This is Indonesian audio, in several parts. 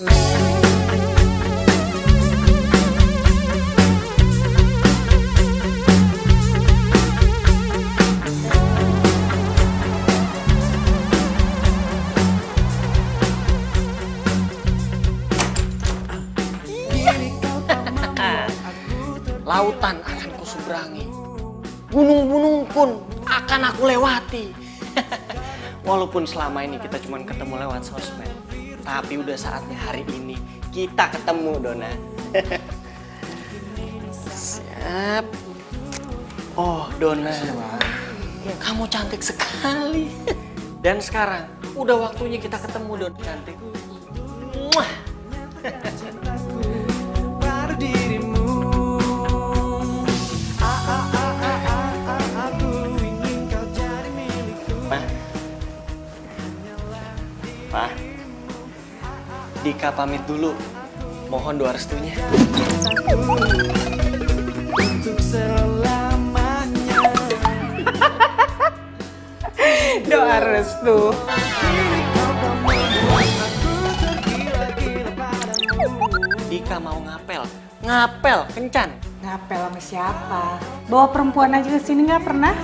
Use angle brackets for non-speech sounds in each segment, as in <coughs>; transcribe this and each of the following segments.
Lautan akan kuseberangi. Gunung-gunung pun akan aku lewati. <laughs> Walaupun selama ini kita cuma ketemu lewat sosmed. Tapi udah saatnya hari ini kita ketemu, Dona. Siap. Oh, Dona. Kamu cantik sekali. Dan sekarang udah waktunya kita ketemu, Dona cantik. Muah. Dika pamit dulu. Mohon doa restunya. Untuk selamanya <laughs> Doa restu. Dika mau ngapel. Ngapel, kencan. Ngapel sama siapa? Bawa perempuan aja ke sini nggak pernah?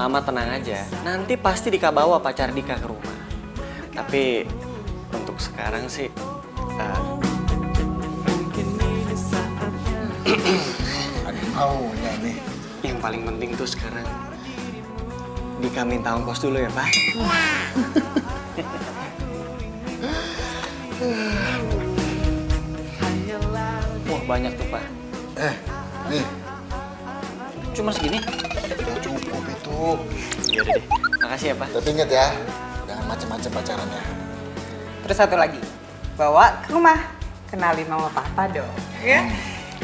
Mama tenang aja. Nanti pasti Dika bawa pacar Dika ke rumah. Tapi untuk sekarang sih ini saatnya Ada maunya nih. yang paling penting tuh sekarang Dika minta ongkos dulu ya, Pak. <laughs> Wah, banyak tuh, Pak. Eh, nih, Cuma segini? cukup itu. Yaudah deh. Makasih ya, Pak. Tapi inget ya, jangan macem-macem pacarannya. Terus satu lagi, bawa ke rumah. Kenalin mama papa dong. Ya?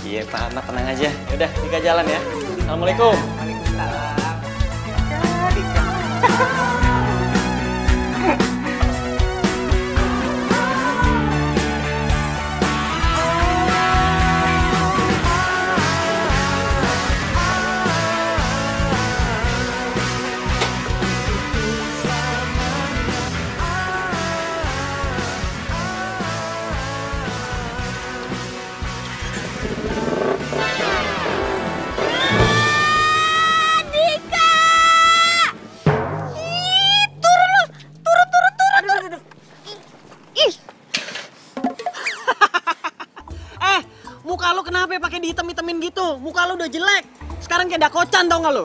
Iya, Pak. Anak tenang aja. Yaudah, Dika jalan ya. Assalamualaikum. Waalaikumsalam. Dika, Dika. Udah jelek. Sekarang kayak dakocan tau gak lu?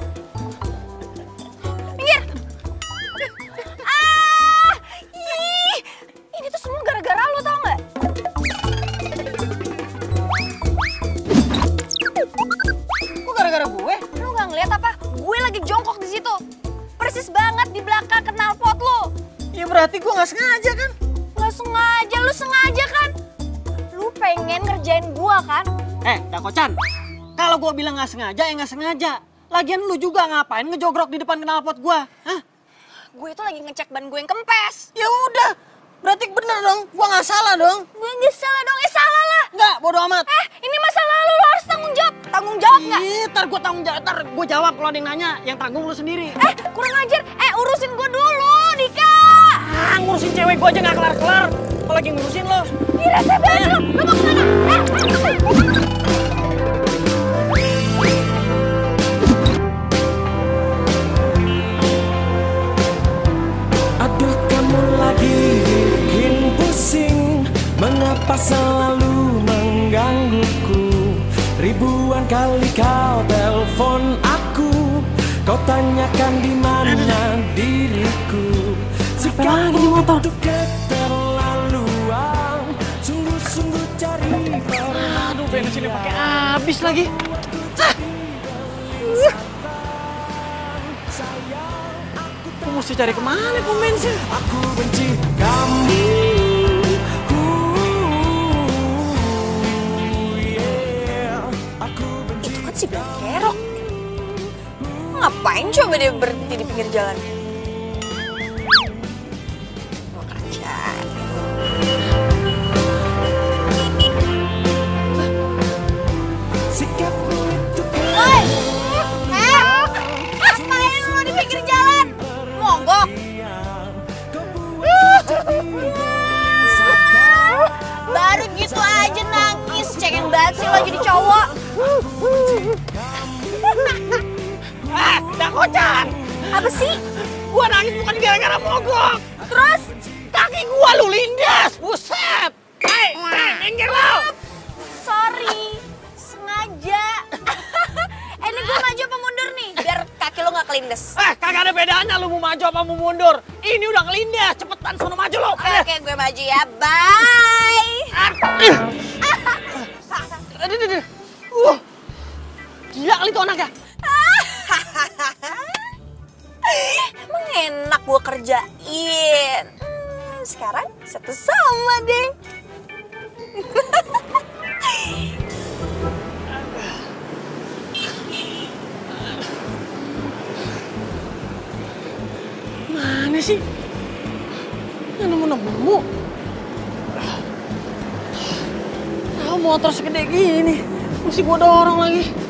Sengaja, ya gak sengaja. Lagian lu juga ngapain ngejogrok di depan knalpot gue? Hah? Gue itu lagi ngecek ban gue yang kempes. Ya udah, berarti bener dong. Gue gak salah dong. Gue nggak salah dong, eh salah lah. Enggak, bodo amat. Eh, ini masalah lu, lu harus tanggung jawab. Tanggung jawab nggak? Ih, ntar gue tanggung jawab, ntar gue jawab kalau ada yang nanya. Yang tanggung lu sendiri. Eh, kurang ajar. Eh, urusin gue dulu, Dika. Ah, ngurusin cewek gue aja gak kelar-kelar. Apalagi ngurusin lo. Ih, rese banget lu. Lu mau ke mana? Eh, eh. Mengapa selalu menggangguku? Ribuan kali kau telepon aku. Kau tanyakan di mana diriku. Sikapmu itu keterlaluan. Sungguh-sungguh cari Aduh, bensinnya pakai habis lagi. Gue mesti cari ke mana pom bensin? Aku benci kamu bilang kerok. Ngapain coba dia berhenti di pinggir jalan? Mau kerja. Eh, di pinggir jalan? Baru gitu aja nangis, cengeng banget sih lo jadi cowok. Kocan. Apa sih? Gua nangis bukan gara-gara mogok. Terus? Kaki gua lu lindas. Buset. Hei, hei, minggir lo. Sorry. Sengaja. eh, <laughs> ini gue maju apa mundur nih? Biar kaki lo gak kelindes. Eh, kagak ada bedanya lu mau maju apa mau mundur. Ini udah ngelindas. Cepetan sono maju lo. Oke, gue maju ya. Bye. <laughs> Aduh, aduh, aduh. Uh. Gila kali tuh anaknya. Emang enak gue kerjain. Hmm, sekarang satu sama deh. <laughs> Mana sih? Nggak nemu-nemu. Tahu motor segede gini. Mesti gua dorong lagi.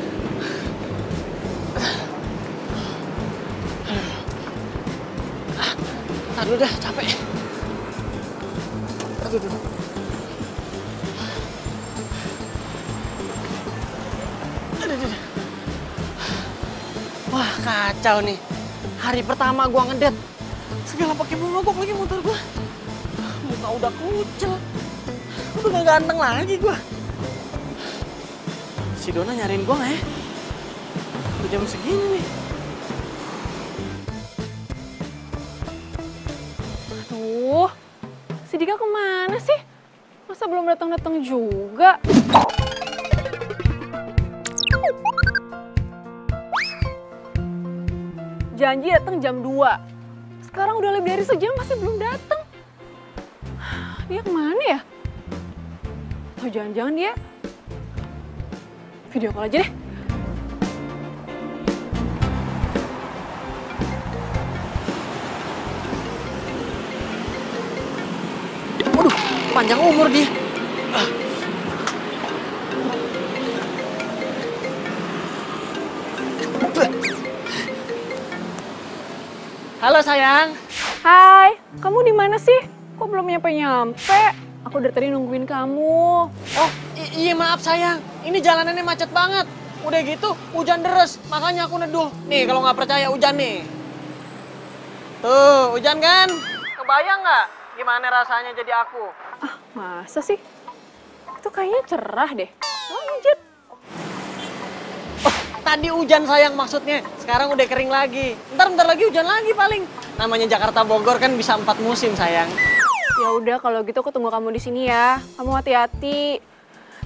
Aduh dah, capek. Aduh. Aduh, aduh, aduh. Wah, kacau nih. Hari pertama gua ngedet. Segala pakai mogok lagi motor gua. Muka udah kucel. Udah gak ganteng lagi gua. Si Dona nyariin gua nggak ya? Udah jam segini nih. Datang-datang juga? Janji datang jam 2. Sekarang udah lebih dari sejam masih belum datang. Dia ke mana ya? Atau jangan-jangan dia video call aja deh. Waduh, panjang umur dia. Halo sayang. Hai, kamu di mana sih? Kok belum nyampe-nyampe? Aku dari tadi nungguin kamu. Oh, iya maaf sayang. Ini jalanannya macet banget. Udah gitu, hujan deras. Makanya aku neduh. Nih, kalau nggak percaya hujan nih. Tuh, hujan kan? Kebayang nggak gimana rasanya jadi aku? Ah, masa sih? Itu kayaknya cerah deh. Lanjut. Oh, tadi hujan sayang maksudnya. Sekarang udah kering lagi. Ntar bentar lagi hujan lagi paling. Namanya Jakarta Bogor kan bisa empat musim sayang. Ya udah kalau gitu aku tunggu kamu di sini ya. Kamu hati-hati.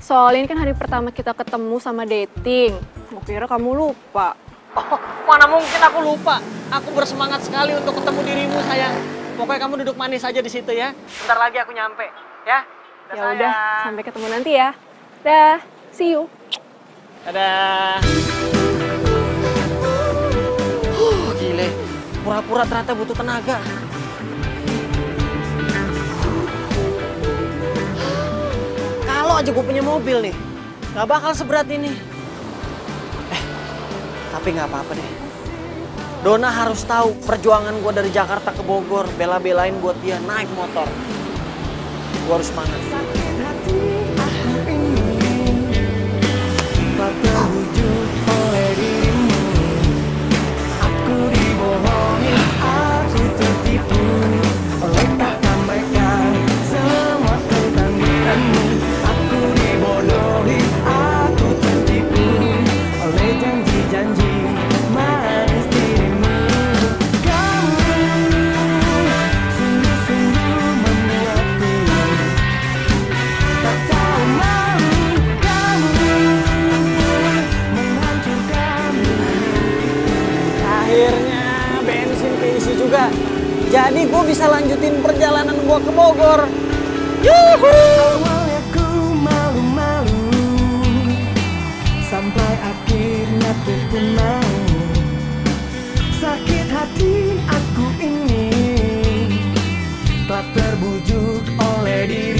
Soalnya ini kan hari pertama kita ketemu sama dating. Aku kira kamu lupa. Oh, mana mungkin aku lupa. Aku bersemangat sekali untuk ketemu dirimu sayang. Pokoknya kamu duduk manis aja di situ ya. Bentar lagi aku nyampe, ya. Ya udah, sampai ketemu nanti ya. Dah, see you. Dadah. Huh, gile. Pura-pura ternyata butuh tenaga. Kalau aja gue punya mobil nih, nggak bakal seberat ini. Eh, tapi nggak apa-apa deh. Dona harus tahu perjuangan gue dari Jakarta ke Bogor, bela-belain buat dia naik motor. Gue harus semangat. Aku dibohongi, aku tertipu Jadi gue bisa lanjutin perjalanan gue ke Bogor. Yuhu! Awalnya ku malu-malu Sampai akhirnya terbujuk oleh dirimu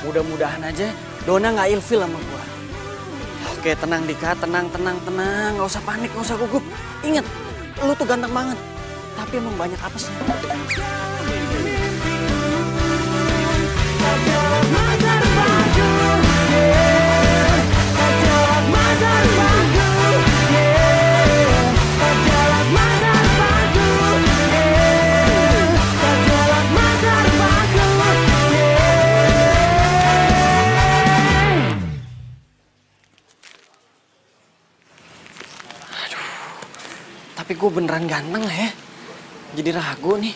Mudah-mudahan aja Dona nggak ilfil sama gua. Oke, tenang Dika, tenang, tenang, tenang. Nggak usah panik, nggak usah gugup. Ingat, lu tuh ganteng banget. Tapi emang banyak apesnya. Gue beneran ganteng ya. Jadi ragu nih.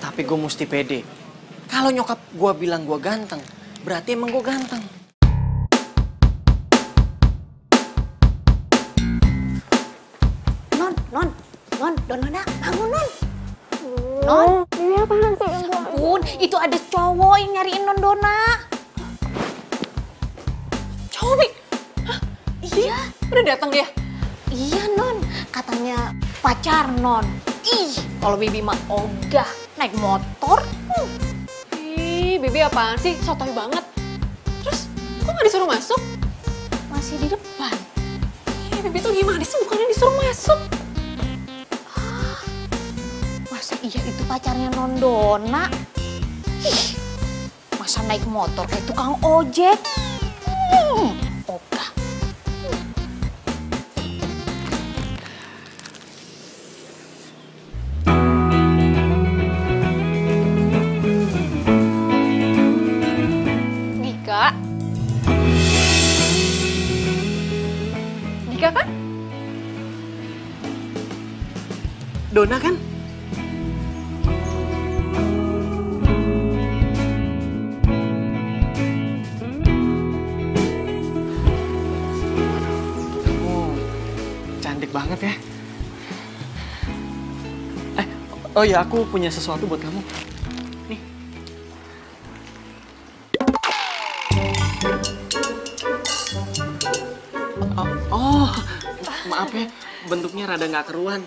Tapi gue mesti pede. Kalau nyokap gue bilang gue ganteng, berarti emang gue ganteng. Non, non, non, Donona, bangun non. Non, Ini apaan sih? ampun, itu ada cowok yang nyariin non Dona. Cowok nih? Iya, Udah datang dia? iya non, katanya pacar non. Ih, kalau Bibi mah ogah naik motor. Hmm. Ih, Bibi apaan sih? Sotoy banget. Terus, kok nggak disuruh masuk? masih di depan. Ih, Bibi tuh gimana sih? Bukannya disuruh masuk. Masa iya itu pacarnya non Dona? Ih, masa naik motor kayak tukang ojek? Hmm, Dona kan? Oh, cantik banget ya. Eh, oh ya aku punya sesuatu buat kamu. Nih. Oh, oh, maaf ya, bentuknya rada nggak keruan.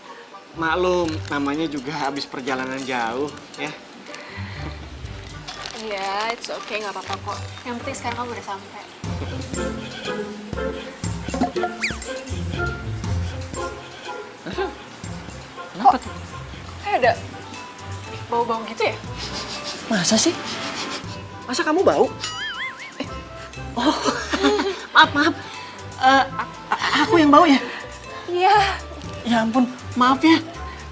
Maklum, namanya juga habis perjalanan jauh, ya. Iya, it's okay, nggak apa-apa kok. Yang penting sekarang kamu udah sampai. Kenapa tuh? Kayak ada bau-bau gitu ya? Masa sih? Masa kamu bau? Eh, oh, <laughs> maaf, maaf. Eh, a- aku yang bau ya? Iya. Ya ampun, maaf ya.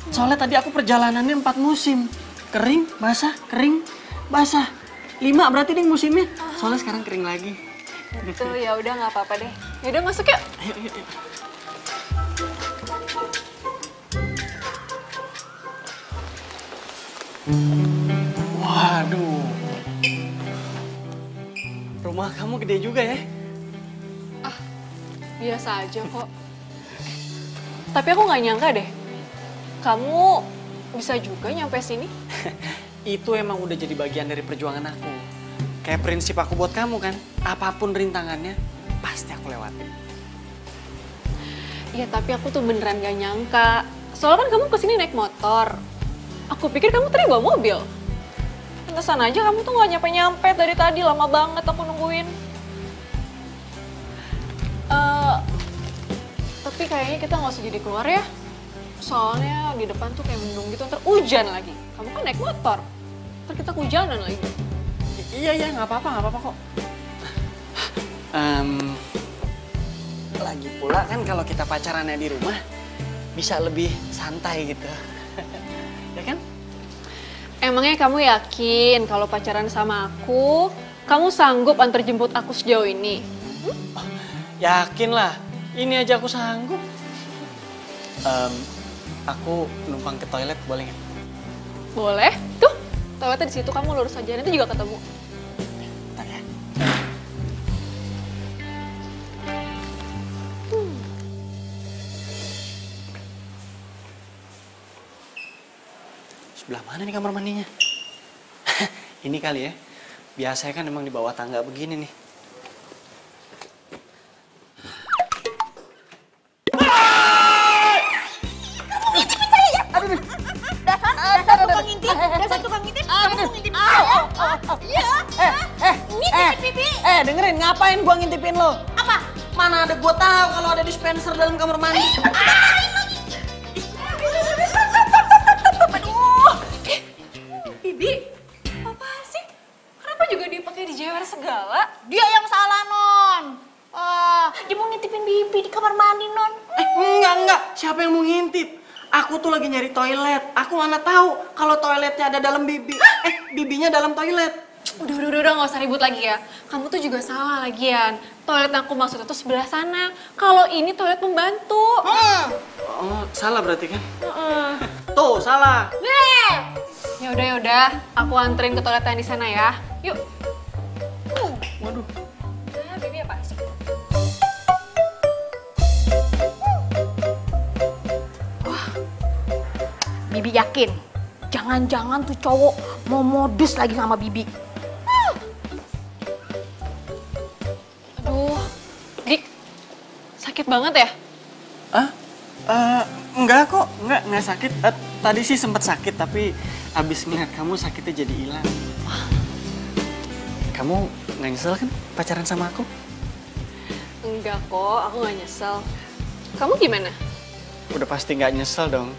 Soalnya tadi aku perjalanannya empat musim. Kering, basah, kering, basah. Lima berarti nih musimnya. Soalnya sekarang kering lagi. Gitu, ya udah nggak apa-apa deh. Ya udah masuk yuk. Ayo, ayo, ayo. Waduh. Rumah kamu gede juga ya? Biasa aja kok. Tapi aku nggak nyangka deh. Kamu bisa juga nyampe sini. <laughs> Itu emang udah jadi bagian dari perjuangan aku. Kayak prinsip aku buat kamu kan, apa pun rintangannya, pasti aku lewatin. Iya, tapi aku tuh beneran gak nyangka. Soalnya kan kamu ke sini naik motor. Aku pikir kamu tadi bawa mobil. Pantesan aja kamu tuh gak nyampe-nyampe dari tadi. Lama banget aku nungguin. Eh, tapi kayaknya kita nggak usah jadi keluar ya. Soalnya di depan tuh kayak mendung gitu, ntar hujan lagi. Kamu kan naik motor. Ntar kita kehujanan lagi. I- iya, iya, nggak apa-apa, nggak apa-apa kok. Em, lagi pula kan kalau kita pacarannya di rumah, bisa lebih santai gitu. <laughs> ya kan? Emangnya kamu yakin kalau pacaran sama aku, kamu sanggup antar jemput aku sejauh ini? Yakin lah, ini aja aku sanggup. Em, aku numpang ke toilet boleh nggak? Boleh. Tuh, toiletnya di situ kamu lurus aja nanti juga ketemu. Bentar ya. Sebelah mana nih kamar mandinya? <laughs> Ini kali ya. Biasanya kan emang di bawah tangga begini nih. Tukang ngintip, dasar tukang ngintip, kamu ngintip. Iya. Eh, eh, ngintip Bibi. eh dengerin ngapain gua ngintipin lo? Apa? Mana ada gua tahu kalau ada dispenser dalam kamar mandi. Aduh. Eh, Bibi, apa sih? Kenapa juga segala? Dia yang salah, Non. Ah, dia mau ngintipin Bibi di kamar mandi, Non. Eh, enggak enggak, siapa yang mau ngintip? Aku tuh lagi nyari toilet. Aku mana tahu kalau toiletnya ada dalam bibi. Eh, bibinya dalam toilet. Udah, udah, udah, udah, nggak usah ribut lagi ya. Kamu tuh juga salah lagian. Toilet yang aku maksud itu sebelah sana. Kalau ini toilet pembantu. Oh, salah berarti kan? Heeh. Tuh, salah. Ya udah, ya udah. Aku anterin ke toilet yang di sana ya. Yuk. Waduh. Bibi yakin. Jangan-jangan tuh cowok mau modus lagi sama Bibi. Aduh. Dik, sakit banget ya? Ah? Eh, enggak kok, enggak, enggak sakit. Eh, tadi sih sempat sakit, tapi abis ngeliat kamu sakitnya jadi hilang. Kamu nggak nyesel kan pacaran sama aku? Enggak kok, aku nggak nyesel. Kamu gimana? Udah pasti nggak nyesel dong.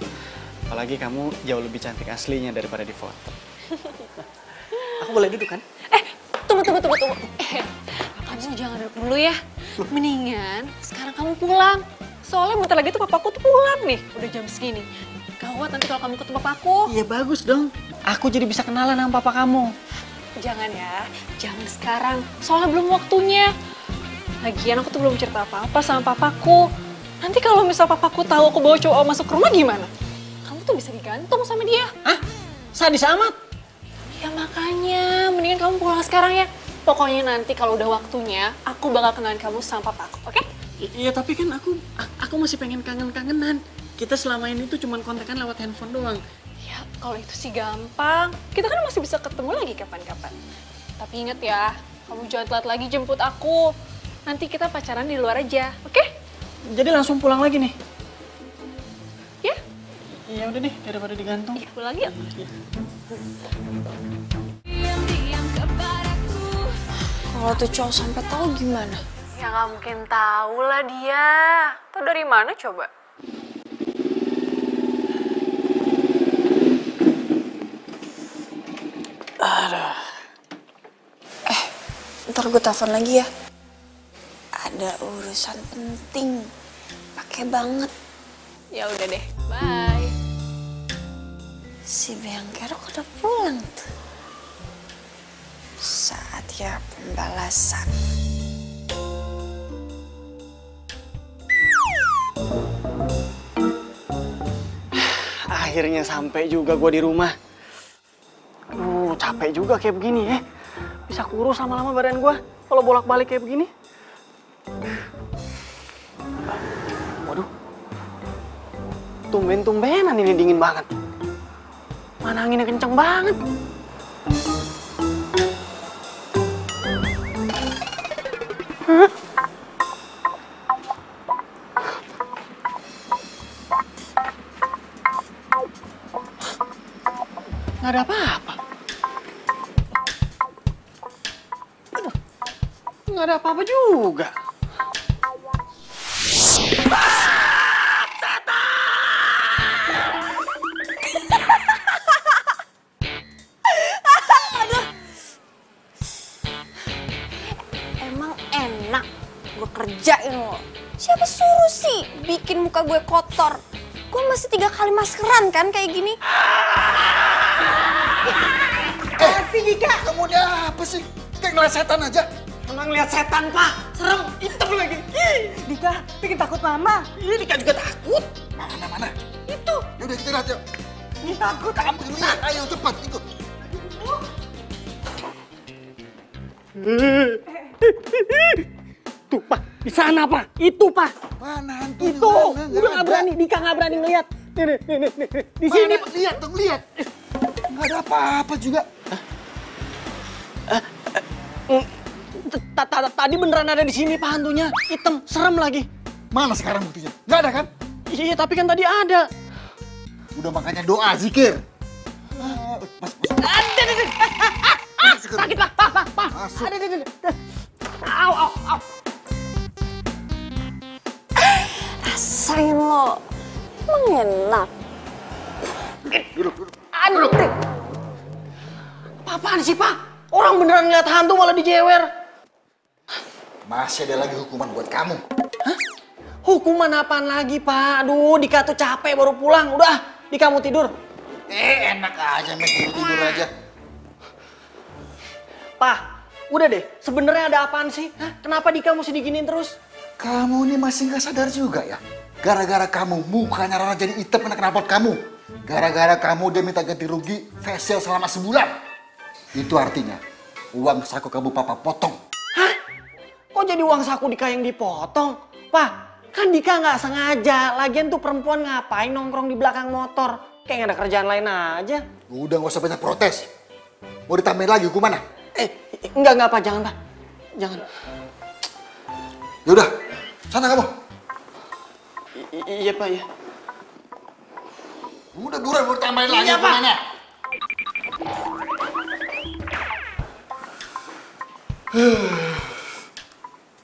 Apalagi kamu jauh lebih cantik aslinya daripada di foto. <laughs> aku boleh duduk kan? Eh, tunggu, tunggu, tunggu, tunggu. Eh, kamu jangan duduk dulu ya. Mendingan sekarang kamu pulang. Soalnya bentar lagi tuh papaku tuh pulang nih. Udah jam segini. Gawat nanti kalau kamu ketemu papaku. Iya bagus dong. Aku jadi bisa kenalan sama papa kamu. Jangan ya, jangan sekarang. Soalnya belum waktunya. Lagian aku tuh belum cerita apa-apa sama papaku. Nanti kalau misal papaku tahu aku bawa cowok masuk rumah gimana? Tuh bisa digantung sama dia. Hah? Sadis amat. Ya makanya, mendingan kamu pulang sekarang ya. Pokoknya nanti kalau udah waktunya, aku bakal kenalin kamu sama papaku, oke? I- iya tapi kan aku aku masih pengen kangen-kangenan. Kita selama ini tuh cuman kontekan lewat handphone doang. Ya, kalau itu sih gampang. Kita kan masih bisa ketemu lagi kapan-kapan. Tapi inget ya, kamu jangan telat lagi jemput aku. Nanti kita pacaran di luar aja, oke? Jadi langsung pulang lagi nih. Ya, Iya udah deh daripada digantung. ikut pulang yuk. Kalau tuh cowok sampai tahu gimana? Ya nggak mungkin tahu lah dia. Tahu dari mana coba? Ntar gue telepon lagi ya. Ada urusan penting. Pakai banget. Ya udah deh, bye. Si Beyang Kerok udah pulang tuh. Saatnya pembalasan. Akhirnya sampai juga gua di rumah. Aduh, capek juga kayak begini ya. Bisa kurus lama-lama badan gua kalau bolak-balik kayak begini. Tumben-tumbenan ini dingin banget. Mana anginnya kenceng banget. Kan kayak gini. Eh, kamu udah apa sih? Kayak ngeliat setan aja. Emang lihat setan, Pak. Serem, hitam lagi. Ih, Dika, bikin takut mama. Ih, Dika juga takut. Mana mana? Itu. Yaudah kita lihat yuk. Ini takut. Kamu lihat, ayo cepat ikut. Tuh, Pak. Di sana, Pak. Itu, Pak. Mana hantu? Itu. Udah nggak berani. Dika nggak berani ngeliat. Nih, nih, nih, nih, nih. Di sini, Pak. Lihat dong, lihat. Nggak ada apa-apa juga. Ta- ta- ta- Tadi beneran ada di sini, Pak, hantunya. Hitam, serem lagi. Mana sekarang buktinya? Nggak ada kan? Iya, tapi kan tadi ada. Udah makanya doa, zikir. Mas, mas. Sakit, Pak. Pak, Pak, Pak. Masuk. Ada, ada, ada. ada. Au, au, au. Rasain lo. Emang enak. Duduk, duduk. Aduh. Apaan sih, Pak? Orang beneran ngeliat hantu malah dijewer. Masih ada lagi hukuman buat kamu. Hukuman apaan lagi, Pak? Aduh, Dika tuh capek baru pulang. Udah, di kamu tidur. Eh, enak aja main tidur-tidur aja. Pak, udah deh. Sebenarnya ada apaan sih? Hah? Kenapa Dika mesti diginiin terus? Kamu ini masih nggak sadar juga ya? Gara-gara kamu, mukanya Rara jadi hitam kena knalpot kamu. Gara-gara kamu dia minta ganti rugi facial selama sebulan. Itu artinya uang saku kamu papa potong. Hah? Kok jadi uang saku Dika yang dipotong? Pak, kan Dika nggak sengaja. Lagian tuh perempuan ngapain nongkrong di belakang motor? Kayak ada kerjaan lain aja. Udah nggak usah banyak protes. Mau ditambahin lagi hukumannya? Eh, enggak, enggak, Pak. Jangan, Pak. Jangan. Yaudah, sana kamu. I- iya, Pak, ya. Udah buruan mau ditambahin lagi Iya, Pak.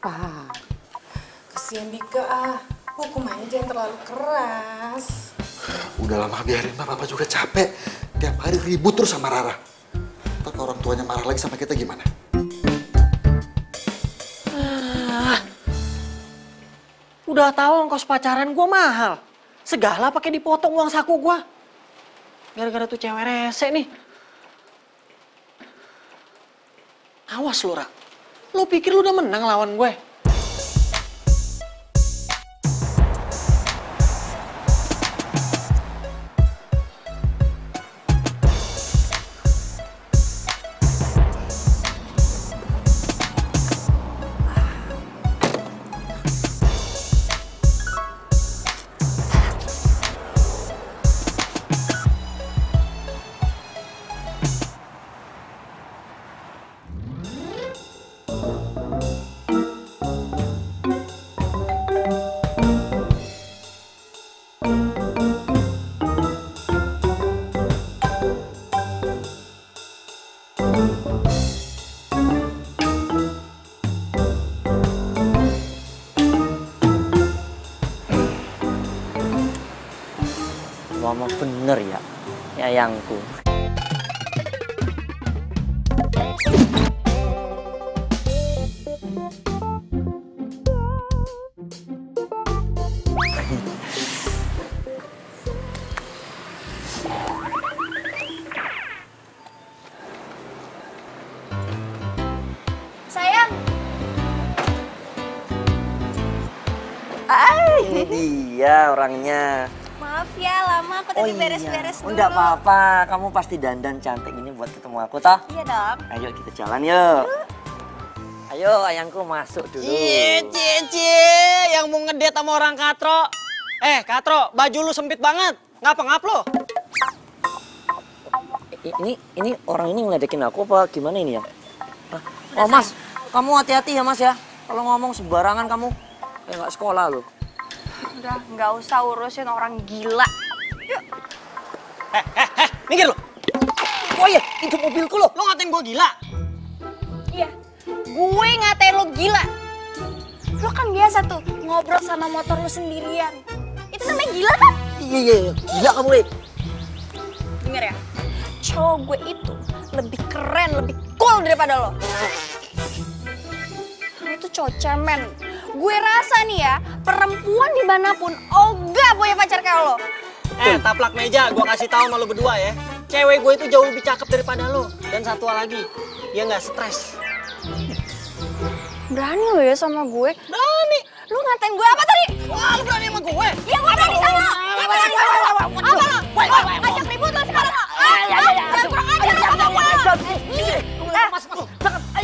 Ah, <sighs> kesian Dika ah. Hukumannya jangan terlalu keras. Udah lama biarin Pak, Papa juga capek. Tiap hari ribut terus sama Rara. Ntar orang tuanya marah lagi sama kita gimana? <sighs> Udah tahu ongkos pacaran gua mahal. Segala pakai dipotong uang saku gua. Gara-gara tuh cewek rese nih. Awas lu, Ra. Lu pikir lu udah menang lawan gue? Orangnya. Maaf ya, lama aku tadi beres-beres Oh, dulu. enggak apa-apa. Kamu pasti dandan cantik ini buat ketemu aku toh. Iya dong. Ayo kita jalan yuk. Ayo ayangku masuk dulu. Cie, cie, cie. Yang mau ngedate sama orang katro. Eh, katro, baju lu sempit banget. Ngapa-ngap lo? Ini ini orang ini ngeledekin aku apa gimana ini ya? Ah, Oh mas, kamu hati-hati ya mas ya. Kalau ngomong sembarangan kamu kayak nggak sekolah loh. Udah, nggak usah urusin orang gila. Minggir lo. Oh iya, itu mobilku loh. Lo ngatain gue gila. Iya, gue ngatain lo gila. Lo kan biasa tuh ngobrol sama motor lo sendirian. Itu namanya gila kan? Iya iya, iya. gila kamu Rik. Dengar ya, cowok gue itu lebih keren, lebih cool daripada lo. Lo tuh cowok cemen. Gue rasa nih ya, perempuan di mana pun ogah punya pacar kayak lo. Eh, taplak meja. Gue kasih tahu sama lo berdua ya. Cewek gue itu jauh lebih cakep daripada lo. Dan satu lagi, dia nggak stres. Berani lo ya sama gue. Berani. Lo ngatain gue apa tadi? Wah, lo berani sama gue? Ya gue berani sama lo. Apa lo? Apa lo? Ngajak ribut lo sekarang lo. Ah, kurang ajar lo sama gue. Eh,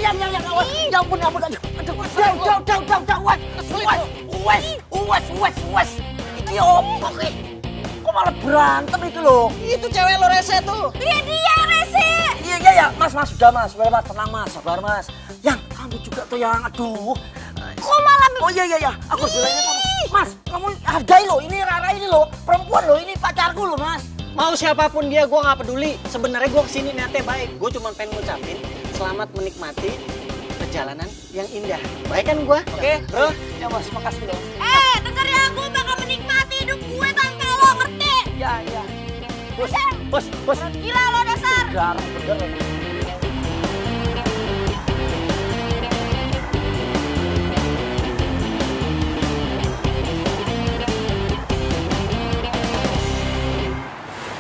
Ayam, yang, yang, awas. Ya ampun, ya ampun. Aduh, aduh. Jauh, jauh, jauh, jauh, jauh. Wes, wes, wes, wes, wes. Iki opo ki? Kok malah berantem itu loh? Itu cewek lo rese tuh. Dia dia yang rese. Iya, iya, iya. Mas, mas, sudah mas. Sudah mas, tenang mas, sabar mas. Yang, kamu juga tuh yang, aduh. Kok malah Oh iya, iya, iya. Aku bilangnya kamu. Mas, kamu hargai loh. Ini Rara ini loh. Perempuan loh. Ini pacarku loh, mas. Mau siapa pun dia, gue nggak peduli. Sebenarnya gue ke sini niatnya baik. Gue cuma pengen ngucapin selamat menikmati perjalanan yang indah. Baik kan gua? Oke, bro. Ya bos, makasih bos. Eh, denger ya, gue bakal menikmati hidup gue tanpa lo, ngerti? Ya, ya. Bos, bos, bos. Gila lo dasar. Garang bener.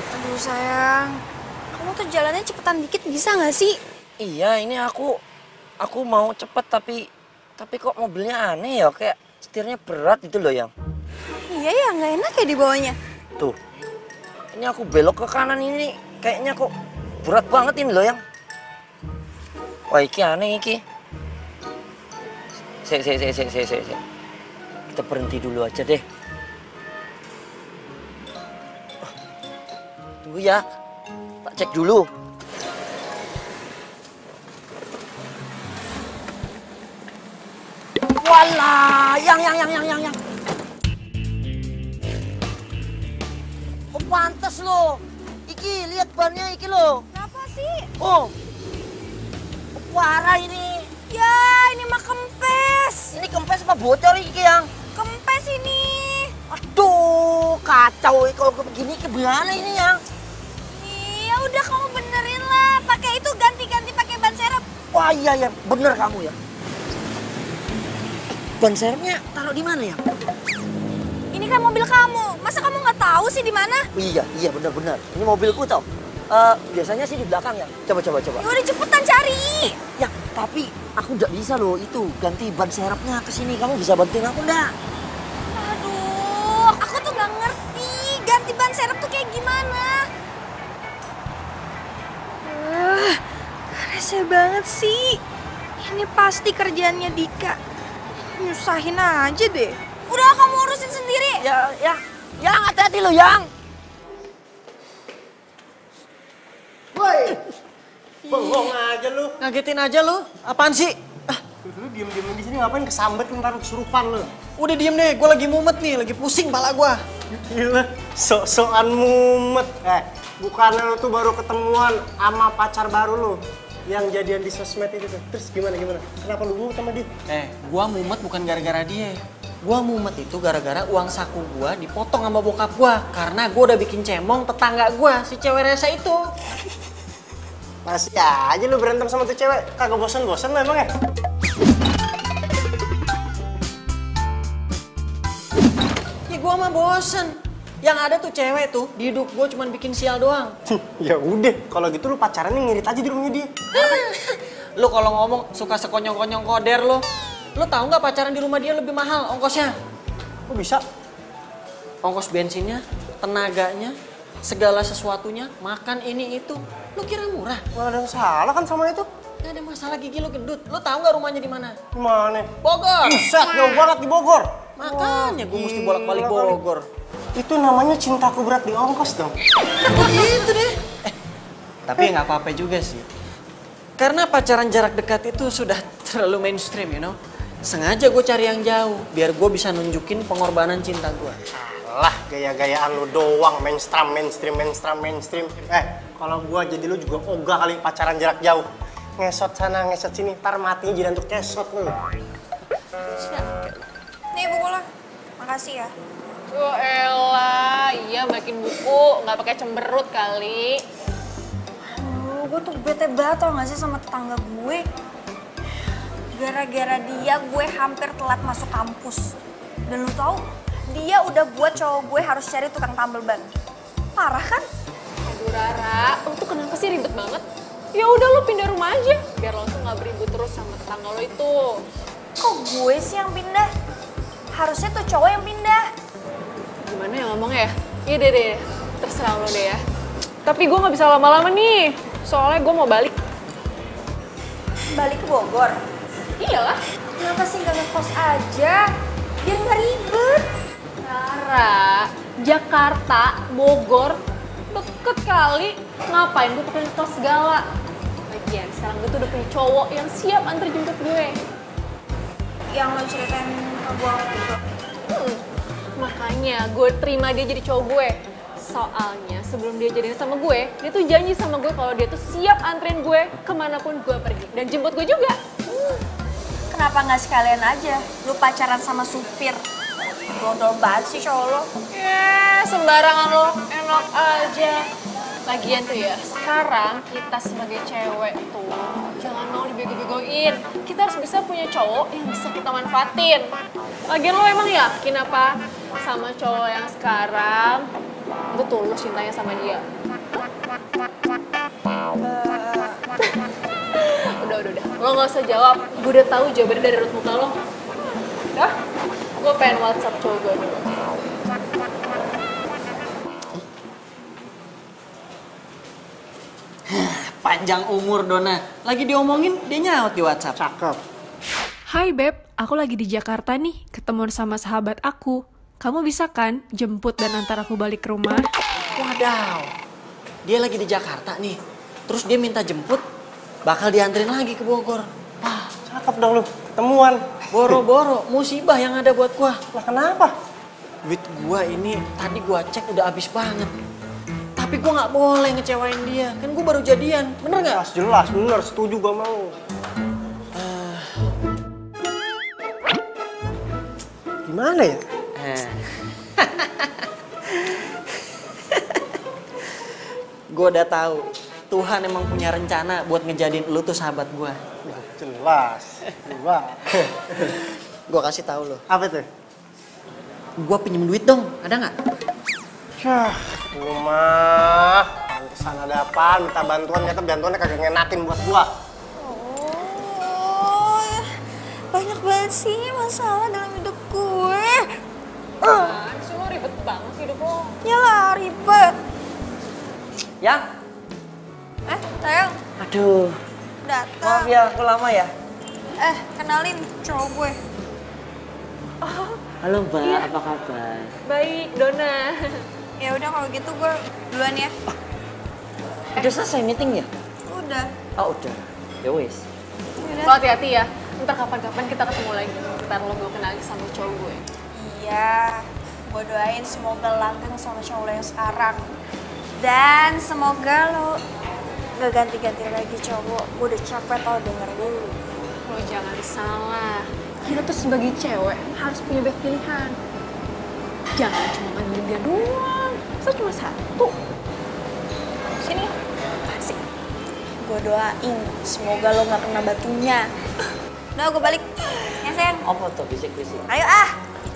Aduh sayang, kamu tuh jalannya cepetan dikit bisa nggak sih? Iya, ini aku aku mau cepet tapi tapi kok mobilnya aneh ya kayak setirnya berat gitu loh yang. Iya ya, nggak enak ya dibawanya. Tuh. Ini aku belok ke kanan ini kayaknya kok berat banget ini loh yang. Wah, iki aneh iki. Se se se se se se. se. Kita berhenti dulu aja deh. Tunggu ya. Tak cek dulu. Walah, yang yang yang yang yang yang. Oh, pantes lo. Iki lihat bannya iki lo. Kenapa sih? Oh. Parah ini. Ya, ini mah kempes. Ini kempes apa bocor iki yang? Kempes ini. Aduh, kacau kalau begini gimana ini yang? Iya, udah kamu benerin lah. Pakai itu ganti-ganti pakai ban serep. Wah iya ya, bener kamu ya. Ban serepnya taruh di mana ya? Ini kan mobil kamu. Masa kamu nggak tahu sih di mana? Iya, iya bener-bener. Ini mobilku tau. Eh, biasanya sih di belakang ya. Coba, coba, coba. Ya udah cepetan cari. Ya, tapi aku nggak bisa loh itu ganti ban serepnya ke sini. Kamu bisa bantuin aku nggak? Aduh, aku tuh nggak ngerti ganti ban serep tuh kayak gimana. Uh, rese banget sih. Ini pasti kerjaannya Dika. Nyusahin aja deh. Udah kamu urusin sendiri. Ya, ya, yang hati-hati lo yang. Woi. Bengong aja lu. Ngagetin aja lu. Apaan sih? Ah, lu diem-diem di sini ngapain kesambet ntar kesurupan lu. Udah diem deh, gue lagi mumet nih, lagi pusing pala gua. Gila, sok-sokan mumet. Eh, bukannya lu tuh baru ketemuan sama pacar baru lu yang jadian di sosmed itu tuh. Terus gimana gimana? Kenapa lu mumet sama dia? Eh, gua mumet bukan gara-gara dia. Gua mumet itu gara-gara uang saku gua dipotong sama bokap gua karena gua udah bikin cemong tetangga gua si cewek resa itu. Masih aja lu berantem sama tuh cewek. Kagak bosan-bosan lu emang ya? Ya gua mah bosen. Yang ada tuh cewek tuh di hidup gua cuman bikin sial doang. ya udah, kalau gitu lu pacarannya ngirit aja di rumahnya dia. <laughs> Lu kalau ngomong suka sekonyong-konyong koder lu. Lu tahu nggak pacaran di rumah dia lebih mahal ongkosnya? Kok bisa? Ongkos bensinnya, tenaganya, segala sesuatunya, makan ini itu. Lu kira murah? Gak ada yang salah kan sama itu? Gak ada masalah gigi lu gendut. Lu tahu nggak rumahnya di mana? Gimana? Bogor. Buset, jauh banget di Bogor. Makanya gue mesti bolak-balik. Bogor. Itu namanya cintaku berat di ongkos dong. gitu deh. Eh, tapi nggak apa-apa juga sih. Karena pacaran jarak dekat itu sudah terlalu mainstream, you know. Sengaja gue cari yang jauh, biar gue bisa nunjukin pengorbanan cinta gue. Lah, gaya-gayaan lu doang, mainstream, mainstream, mainstream, mainstream. Eh, kalau gua jadi lu juga ogah kali pacaran jarak jauh. Ngesot sana, ngesot sini, ntar matinya jadi untuk kesot lu. Nih buku lo. Makasih ya. Oh elah, iya bikin buku, nggak pakai cemberut kali. Aduh, gue tuh bete banget tau gak sih sama tetangga gue. Gara-gara dia gue hampir telat masuk kampus. Dan lu tahu, dia udah buat cowok gue harus cari tukang tambal ban. Parah kan? Aduh Rara, lo tuh kenapa sih ribet banget? Ya udah lo pindah rumah aja, biar lo tuh nggak beribut terus sama tetangga lo itu. Kok gue sih yang pindah? Harusnya tuh cowok yang pindah. Gimana ya ngomongnya ya? Iya deh deh, terserah lo deh ya. Tapi gue nggak bisa lama-lama nih, soalnya gue mau balik. Balik ke Bogor. Iyalah. Kenapa sih gak ngekos aja? Biar gak ribet. Rara, Jakarta, Bogor, deket kali. Ngapain gue pakai kos segala? Lagian sekarang gue tuh udah punya cowok yang siap antar jemput gue. Yang lo ceritain ke gue waktu itu. Hmm, makanya gue terima dia jadi cowok gue. Soalnya sebelum dia jadian sama gue, dia tuh janji sama gue kalau dia tuh siap anterin gue ke mana pun gue pergi. Dan jemput gue juga. Kenapa nggak sekalian aja lu pacaran sama supir? Gondol banget sih cowok lo. Ya, sembarangan lo, enak aja. Lagian tuh ya, sekarang kita sebagai cewek tuh jangan mau dibego-begoin. Kita harus bisa punya cowok yang bisa kita manfaatin. Lagian lo emang yakin apa sama cowok yang sekarang itu tulus cintanya sama dia? <laughs> udah, udah, udah. Lo gak usah jawab. Gue udah tahu jawabannya dari raut muka lo. Udah, gue pengen WhatsApp cowok gue dulu. Panjang umur Dona. Lagi diomongin dia nyaut di WhatsApp. Cakep. Hai Beb, aku lagi di Jakarta nih, ketemuan sama sahabat aku. Kamu bisa kan jemput dan antar aku balik ke rumah? Wadaw. Dia lagi di Jakarta nih. Terus dia minta jemput, bakal dianterin lagi ke Bogor. Wah, Cakep dong lu, ketemuan. boro-boro, musibah yang ada buat gua. Lah kenapa? Duit gua ini tadi gua cek udah habis banget. Tapi gua nggak boleh ngecewain dia. Kan gua baru jadian, bener nggak? Jelas, jelas, bener, setuju gua mau. Gimana ya? Eh. <laughs> gue udah tahu Tuhan emang punya rencana buat ngejadiin lu tuh sahabat gue. Jelas. Gua. <laughs> Gue kasih tahu lo. Apa tuh? Gue pinjem duit dong, ada nggak? Syah, lu mah pantesan ada apaan, minta bantuan, ternyata bantuannya kagak ngenakin buat gua. Oh, banyak banget sih masalah dalam hidup gue. Apaan sih lo ribet banget sih hidup lo. Ya lah ribet. Ya? Eh, sayang, Aduh, datang. maaf ya, aku lama ya. Eh, kenalin cowok gue. Halo Mbak, apa kabar? Baik, Dona. Ya udah kalau gitu gue duluan ya. Udah selesai meeting ya? Udah. Oh udah, ya wes. Udah. Lo hati-hati ya. Ntar kapan-kapan kita ketemu lagi. Ntar lo gue kenal lagi sama cowok gue. Iya, gue doain semoga langgeng sama cowok lo yang sekarang. Dan semoga lo gak ganti-ganti lagi cowok. Gue udah capek tau denger lu. Lo jangan salah. Kita tuh sebagai cewek harus punya banyak pilihan. Jangan cuma ngandelin dia doang. Saya cuma satu. Sini. Asik. Gue doain semoga lo gak kena batunya. Udah gue balik. Ya sayang. Apa tuh bisik-bisik? Ayo ah.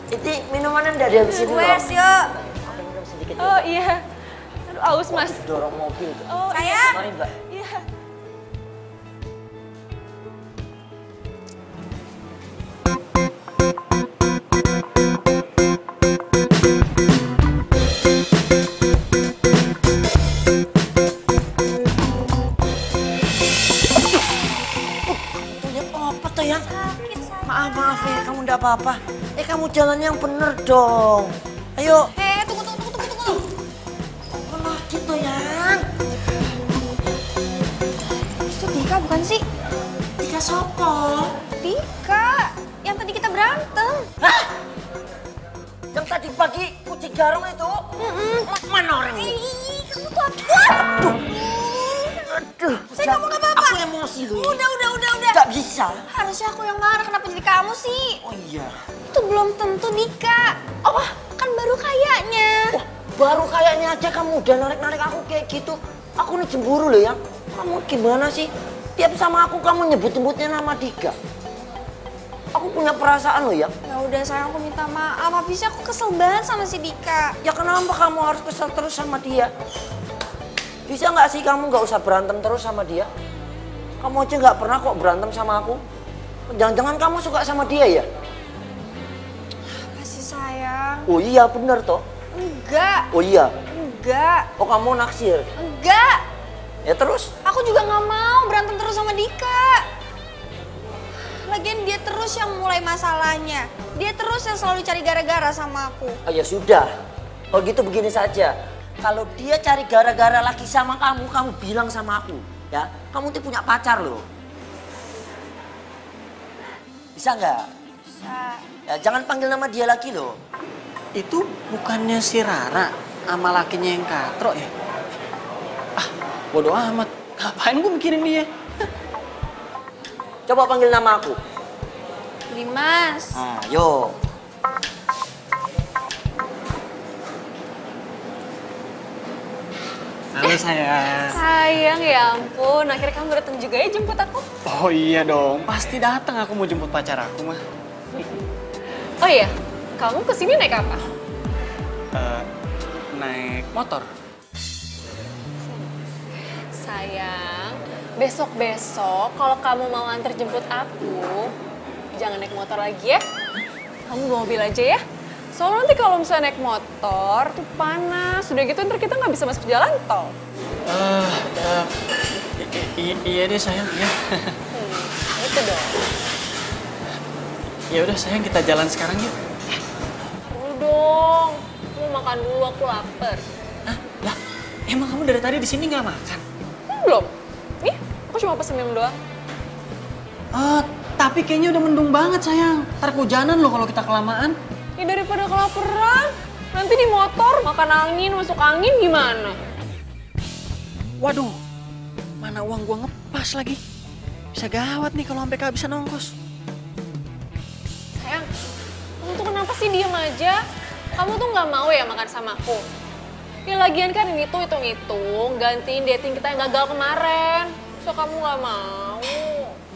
Itu minumannya udah dihabisin dulu. Wes yuk. Oh iya. Aduh, aus mas. Dorong mobil. tuh. Oh Sayang. Mari Mbak. iya. Apa-apa. Eh kamu jalan yang bener dong. Ayo. Eh tunggu tunggu tunggu tunggu tunggu. Kok lagi tuh yang? Itu Dika bukan sih? Tiga sopo. Dika. Yang tadi kita berantem. Hah? Yang tadi pagi kucing garong itu? Ma- Mana orangnya? Ih, kamu tuh apa? Aduh. Saya kamu gak apa-apa. Aku emosi lu. Udah, udah, udah, udah. Gak bisa. Harusnya aku yang marah, kenapa jadi kamu sih? Oh iya. Itu belum tentu Dika. Apa? Kan baru kayaknya. Wah, baru kayaknya aja kamu udah narik-narik aku kayak gitu. Aku nih cemburu loh yang. Kamu gimana sih? Tiap sama aku kamu nyebut-nyebutnya nama Dika. Aku punya perasaan loh ya. Ya udah sayang aku minta maaf. Habisnya aku kesel banget sama si Dika. Ya kenapa kamu harus kesel terus sama dia? Bisa nggak sih kamu nggak usah berantem terus sama dia? Kamu aja nggak pernah kok berantem sama aku. Jangan-jangan kamu suka sama dia ya? Masih sayang. Oh iya bener toh. Enggak, Oh iya. enggak, Oh kamu naksir. enggak. Ya terus? Aku juga nggak mau berantem terus sama Dika. Lagian dia terus yang mulai masalahnya. Dia terus yang selalu cari gara-gara sama aku. Oh ya sudah. Oh gitu begini saja. Kalau dia cari gara-gara lagi sama kamu, kamu bilang sama aku. Ya, kamu tuh punya pacar loh. Bisa nggak? Bisa. Ya, jangan panggil nama dia lagi loh. Itu bukannya si Rara sama lakinya yang katro ya? Ah, bodo amat. Ngapain gue mikirin dia? Coba panggil nama aku. Dimas. Nah, Halo sayang. Sayang ya ampun, akhirnya kamu datang juga ya jemput aku. Oh iya dong, pasti datang aku mau jemput pacar aku mah. Oh iya, kamu ke sini naik apa? Eh, naik motor. Sayang, besok-besok kalau kamu mau antar jemput aku, jangan naik motor lagi ya. Kamu bawa mobil aja ya. Soalnya nanti kalau misalnya naik motor tuh panas. Udah gitu ntar kita nggak bisa masuk jalan tol. I- i- iya deh sayang, ya. Hmm, itu dong. Ya udah sayang kita jalan sekarang yuk. Dulu dong. Mau makan dulu, aku lapar. Lah, emang kamu dari tadi di sini nggak makan? Hmm, belum. Nih, aku cuma pesen minum doang. Eh, tapi kayaknya udah mendung banget sayang. Ntar kehujanan loh kalau kita kelamaan. Ya daripada kelaparan. Nanti di motor makan angin, masuk angin gimana? Waduh, mana uang gua ngepas lagi. Bisa gawat nih kalau sampai kehabisan ongkos. Sayang, kamu tuh kenapa sih diem aja? Kamu tuh nggak mau ya makan sama aku? Ya lagian kan ini tuh hitung-hitung gantiin dating kita yang gagal kemarin. So kamu nggak mau?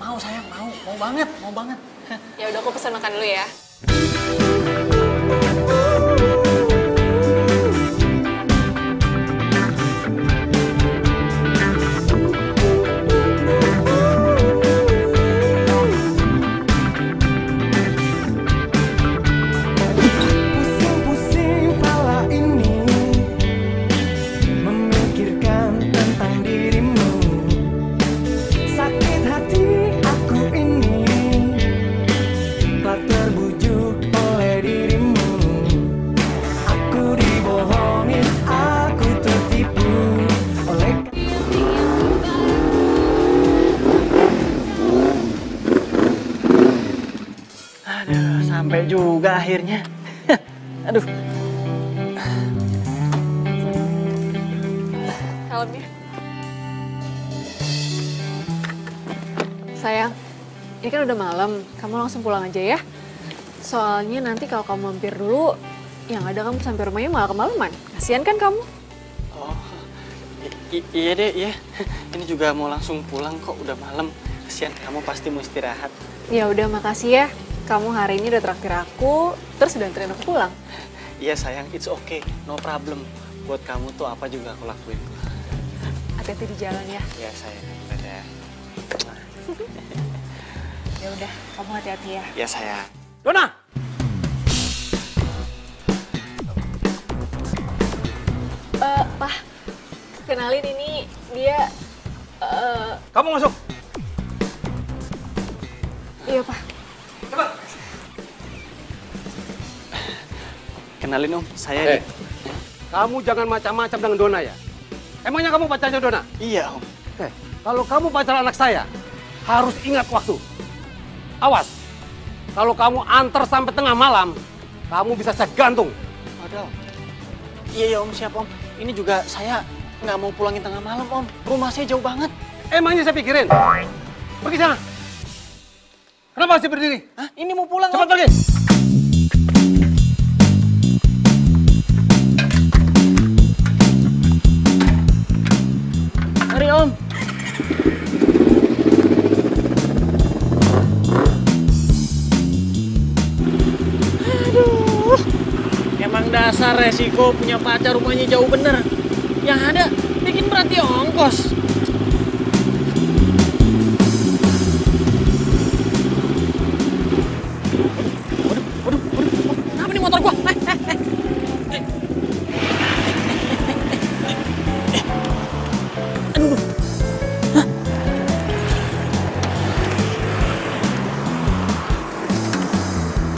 Mau sayang, mau, mau banget, mau banget. Ya udah aku pesan makan dulu ya. Música akhirnya. <laughs> Aduh, Helmnya. Sayang, ini kan udah malam. Kamu langsung pulang aja ya. Soalnya nanti kalau kamu mampir dulu, yang ada kamu sampai rumahnya malah kemalaman. Kasian kan kamu? i- iya deh, iya. <laughs> Ini juga mau langsung pulang kok, udah malam. Kasihan kamu pasti mau istirahat. Ya udah makasih ya. Kamu hari ini udah traktir aku, terus udah anterin aku pulang. Iya sayang, it's okay, no problem. Buat kamu tuh apa juga aku lakuin. Hati-hati di jalan ya. Ya sayang, dadah. <laughs> Ya udah, kamu hati-hati ya. Ya sayang. Dona! Eh, Pak, kenalin ini dia eh Kamu masuk. iya, Pak. Kenalin om, saya Eh, kamu jangan macam-macam dengan Dona ya. Emangnya kamu pacarnya Dona? Iya om. Eh, kalau kamu pacar anak saya, harus ingat waktu. Awas, kalau kamu antar sampai tengah malam, kamu bisa saya gantung. Waduh. Iya ya om, siap om. Ini juga saya nggak mau pulangin tengah malam om. Rumah saya jauh banget. Emangnya saya pikirin? Pergi sana. Kenapa masih berdiri? Hah? Ini mau pulang Cepat om. pergi. Om. Aduh. Emang dasar resiko punya pacar rumahnya jauh bener. Yang ada bikin berarti ongkos.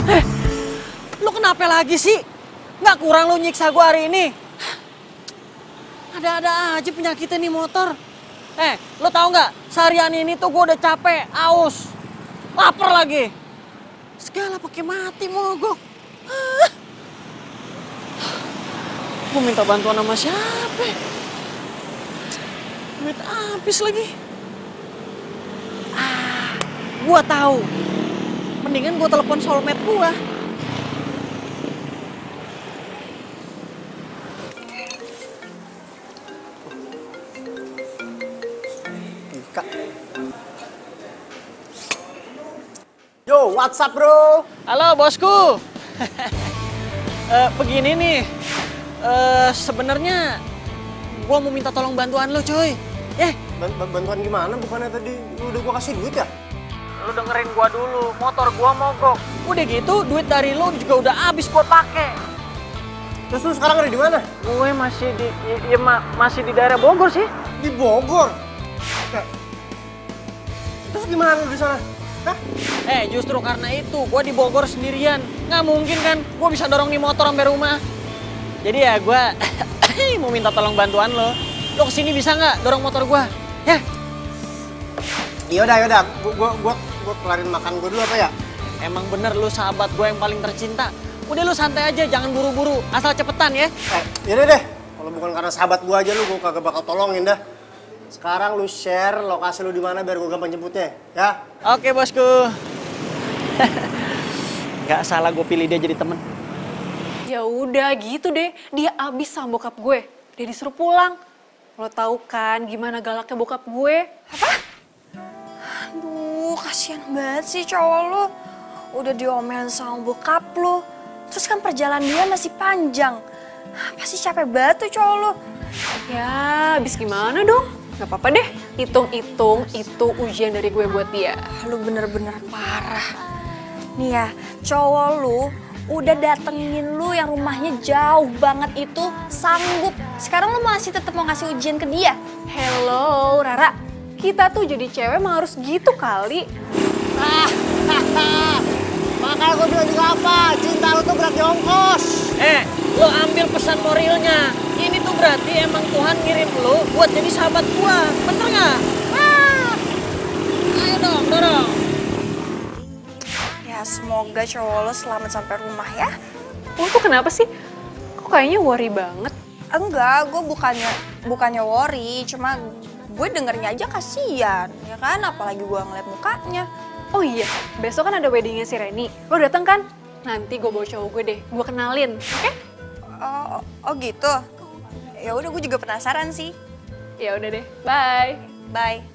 Eh, lu kenapa lagi sih? Nggak kurang lu nyiksa gua hari ini. Ada-ada aja penyakitnya nih motor. Eh, lu tahu nggak? Seharian ini tuh gua udah capek, aus, lapar lagi. Segala pakai mati mogok. Ah. Gue minta bantuan sama siapa? Duit habis lagi. Ah, gua tahu. Mendingan gua telepon soulmate gua. Dika. Yo, what's up bro? Halo bosku. <laughs> Eh, begini nih. Eh, sebenarnya gua mau minta tolong bantuan lo, coy. Eh, Ban- ban- bantuan gimana? Bukannya tadi lu udah gua kasih duit ya? Lu dengerin gua dulu. Motor gua mogok. Udah gitu, duit dari lo juga udah habis gua pakai. Terus lu sekarang ada di mana? Gue masih di ya, ma- masih di daerah Bogor sih. Di Bogor. Nah, Terus gimana lu di sana? Hah? Eh, justru karena itu gue di Bogor sendirian. Nggak mungkin kan gue bisa dorong nih motor sampai rumah. Jadi ya gue <coughs> mau minta tolong bantuan lo. Lo ke sini bisa nggak dorong motor gue? Ya, Yaudah, yaudah. Gua, gua, gua, gua kelarin makan gua dulu apa ya? emang bener lo sahabat gue yang paling tercinta. Udah lo santai aja, jangan buru-buru. Asal cepetan ya. Eh, yaudah deh. Kalau bukan karena sahabat gua aja lu, gua kagak bakal tolongin dah. Sekarang lu share lokasi lu di mana biar gua gampang jemputnya, ya? Oke bosku. <laughs> Gak salah gue pilih dia jadi temen. Ya udah gitu deh, dia abis sama bokap gue. Dia disuruh pulang. Lo tahu kan gimana galaknya bokap gue? Aduh, kasihan banget sih cowok lu. Udah diomelin sama bokap lu. Terus kan perjalanan dia masih panjang. Pasti capek banget tuh cowok lu. Ya, abis gimana dong? Gak apa-apa deh, hitung-hitung itu ujian dari gue buat dia. Lu bener-bener parah. Nih ya, cowok lu udah datengin lu yang rumahnya jauh banget itu sanggup. Sekarang lu masih tetap mau ngasih ujian ke dia. Hello, Rara. Kita tuh jadi cewek emang harus gitu kali. Makanya gua bilang juga apa? Cinta lu tuh berat di ongkos. Eh, lo ambil pesan moralnya. Ini tuh berarti emang Tuhan ngirim lo buat jadi sahabat gua. Bener nggak? Ah. Ayo dong, dorong. Ya semoga cowok lu selamat sampai rumah ya. Lo tuh kenapa sih? Kok kayaknya worry banget? Enggak, gue bukannya bukannya worry, cuma gue dengernya aja kasihan, ya kan? Apalagi gue ngeliat mukanya. Oh iya, besok kan ada weddingnya si Reni. Lo dateng kan? Nanti gue bawa cowok gue deh, gue kenalin, oke? Oh, oh gitu. Ya udah, gue juga penasaran sih. Ya udah deh, bye. Bye.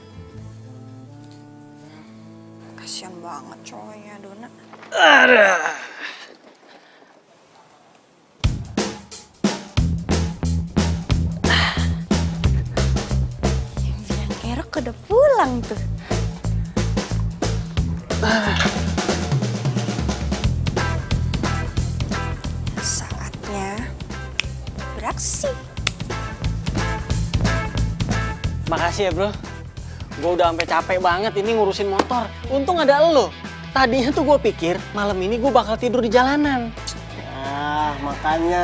Kasihan banget cowoknya, Dona. Yang kerok udah pulang tuh. Saatnya beraksi. Makasih ya bro. Gue udah sampai capek banget ini ngurusin motor. Untung ada lo. Tadinya tuh gue pikir malam ini gue bakal tidur di jalanan. Ah, makanya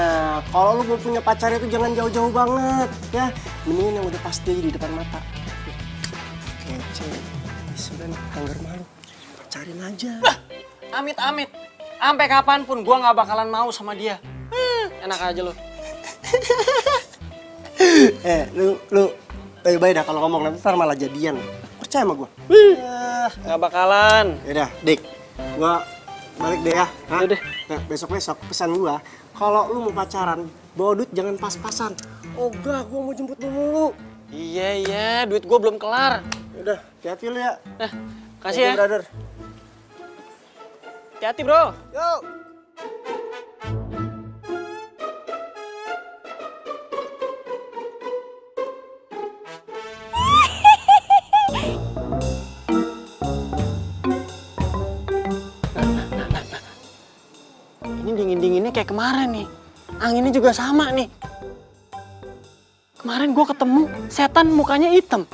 kalau lu mau punya pacar itu jangan jauh-jauh banget, ya. Mendingan yang udah pasti di depan mata. Kece, sebenarnya anggar malu. Pacarin aja. Amit amit. Sampai kapan pun gue nggak bakalan mau sama dia. Hmm, enak aja lo. <laughs> eh, lu, lu, baik-baik dah kalau ngomong nanti ntar malah jadian. Percaya sama gua. Nggak bakalan. Yaudah, Dik. Gua balik deh ya. Hah? Yaudah. Nah, besok-besok pesan gua, kalau lu mau pacaran, bawa duit jangan pas-pasan. Ogah, gua mau jemput lu mulu. Iya iya, duit gue belum kelar. Udah, hati-hati lu ya. Nah, Thank kasih ya. brother. Hati-hati bro. Yo. Ini dingin-dinginnya kayak kemarin nih. Anginnya juga sama nih. Kemarin gue ketemu setan mukanya hitam.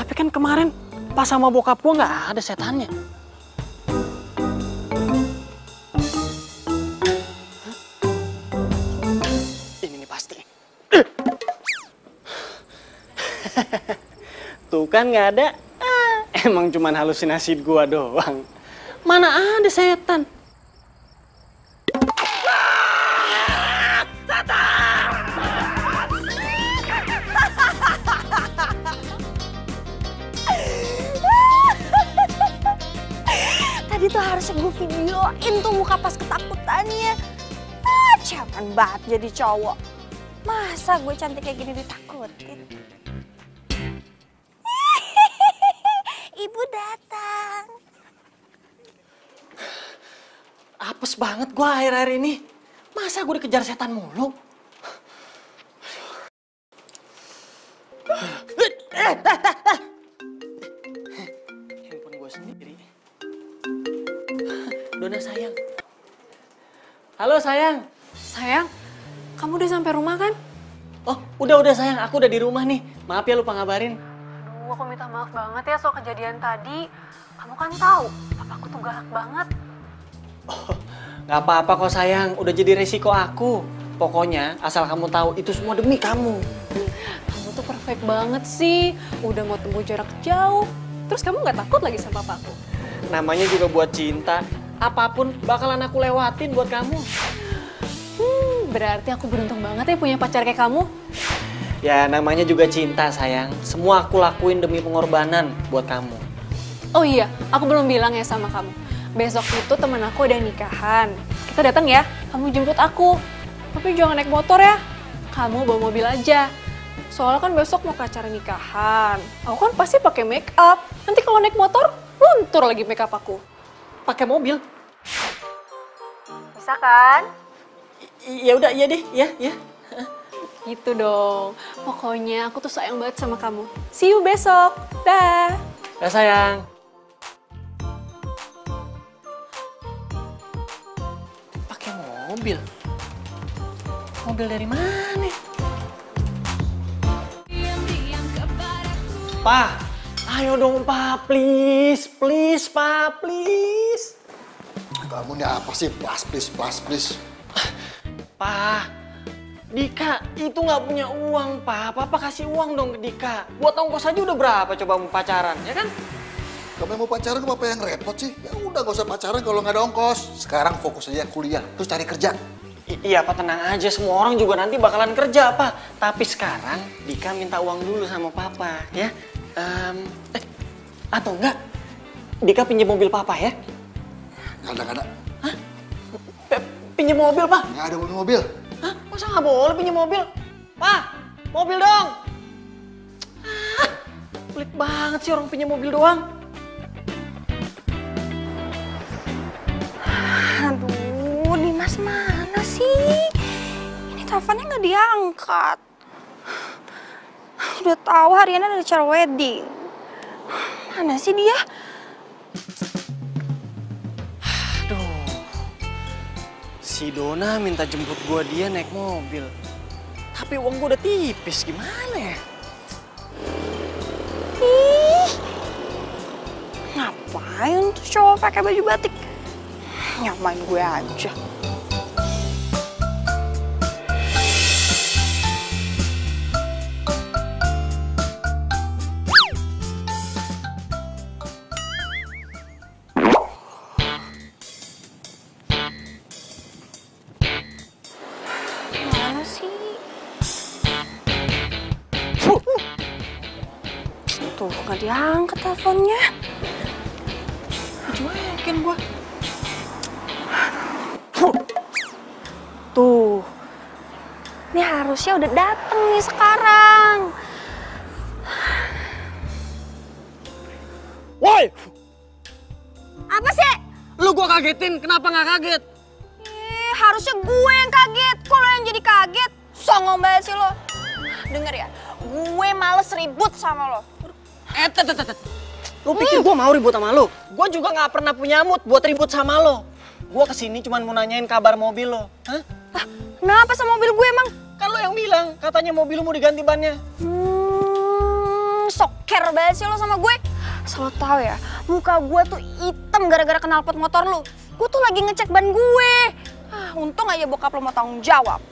Tapi kan kemarin pas sama bokap gue nggak ada setannya. Ini nih pasti. <clears throat> Tuh kan nggak ada. Ah, emang cuman halusinasi gua doang. Mana ada setan? Harusnya gue videoin tuh muka pas ketakutannya. Ah, jangan banget jadi cowok. Masa gue cantik kayak gini ditakutin? <laughs> Ibu datang. Apes banget gua akhir-akhir ini. Masa gue dikejar setan mulu? Handphone Sayang. Halo sayang. Sayang, kamu udah sampai rumah kan? Oh, udah udah sayang, aku udah di rumah nih. Maaf ya lupa ngabarin. Aduh, aku minta maaf banget ya soal kejadian tadi. Kamu kan tahu, papaku tuh galak banget. Gak apa-apa kok sayang, udah jadi resiko aku. Pokoknya asal kamu tahu itu semua demi kamu. Kamu tuh perfect banget sih. Udah mau tempuh jarak jauh. Terus kamu nggak takut lagi sama papaku? Namanya juga buat cinta. Apa pun bakalan aku lewatin buat kamu. Hmm, berarti aku beruntung banget ya punya pacar kayak kamu. Ya namanya juga cinta sayang. Semua aku lakuin demi pengorbanan buat kamu. Oh iya, aku belum bilang ya sama kamu. Besok itu temen aku ada nikahan. Kita datang ya, kamu jemput aku. Tapi jangan naik motor ya. Kamu bawa mobil aja. Soalnya kan besok mau ke acara nikahan. Aku kan pasti pakai make up. Nanti kalau naik motor, luntur lagi make up aku. Pakai mobil. Bisa kan? Iya udah, iya deh, ya, ya. Gitu dong. Pokoknya aku tuh sayang banget sama kamu. See you besok. Dah. Ya sayang. Pakai mobil. Mobil dari mana? Pa, ayo dong Pa, please, please Pa, please. Kamu ini apa sih? Plus, please, plus, please. Pa, Dika itu nggak punya uang, Pa. Papa kasih uang dong ke Dika. Buat ongkos aja udah berapa coba mau pacaran, ya kan? Kamu mau pacaran, kenapa yang repot sih? Ya udah gak usah pacaran kalau nggak ada ongkos. Sekarang fokus aja kuliah, terus cari kerja. I- iya, Pak, tenang aja. Semua orang juga nanti bakalan kerja, Pak. Tapi sekarang Dika minta uang dulu sama Papa, ya. Em, eh, atau enggak, Dika pinjam mobil Papa ya? Nggak ada, nggak ada. Pe- Pinjam mobil, Pak. Nggak ada mobil-mobil. Hah? Masa nggak boleh pinjam mobil? Pak, mobil dong. Ah, pelit banget sih orang pinjam mobil doang. Aduh, Dimas mana sih? Ini teleponnya nggak diangkat. Udah tahu harian ada acara wedding. Mana sih dia? Aduh, si Dona minta jemput gua dia naik mobil. Tapi uang gua udah tipis, gimana ya? Ih, ngapain tuh cowok pakai baju batik? Nyamain gue aja. Teleponnya. Cuekin gua. Tuh. Ini harusnya udah dateng nih sekarang. Woi, Apa sih? lu gua kagetin, kenapa nggak kaget? Eh, harusnya gue yang kaget. Kalau yang jadi kaget, songong banget sih lo. Denger ya, gue males ribut sama lo. Eh, tet, tet, tet. Lu pikir gua mau ribut sama lu? Gua juga nggak pernah punya mood buat ribut sama lo. Gua ke sini cuma mau nanyain kabar mobil lo. Hah? Ah, kenapa sama mobil gue emang? Kan lo yang bilang, katanya mobil lu mau diganti bannya. Hmm, soker banget sih lo sama gue. Asal lo tau ya, muka gue tuh hitam gara-gara knalpot motor lo. Gue tuh lagi ngecek ban gue. Ah, untung aja bokap lo mau tanggung jawab.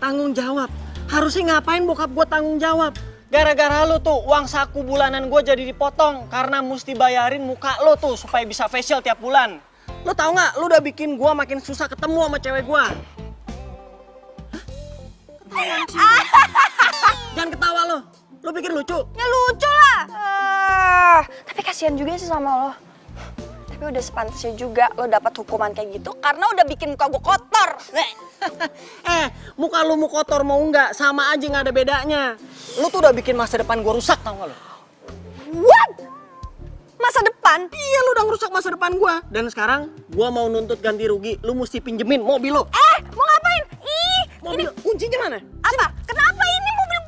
Tanggung jawab. Harusnya ngapain bokap gua tanggung jawab? Gara-gara lu tuh uang saku bulanan gua jadi dipotong karena mesti bayarin muka lo tuh supaya bisa facial tiap bulan. Lo tau nggak? Lo udah bikin gua makin susah ketemu sama cewek lo. <laughs> Jangan ketawa lo. Lo pikir lucu? Ya lucu lah. Ah, tapi kasihan juga sih sama lo. Tapi udah sepantasnya juga lo dapat hukuman kayak gitu karena udah bikin muka gue kotor. <laughs> Eh, muka lu mau kotor mau enggak, sama aja nggak ada bedanya. Lu tuh udah bikin masa depan gua rusak tau gak lu? What? Masa depan? Iya lu udah ngerusak masa depan gua. Dan sekarang gua mau nuntut ganti rugi. Lu mesti pinjemin mobil lu. Eh, mau ngapain? Ih, Mobil kuncinya mana? apa? Kenapa ini mobil?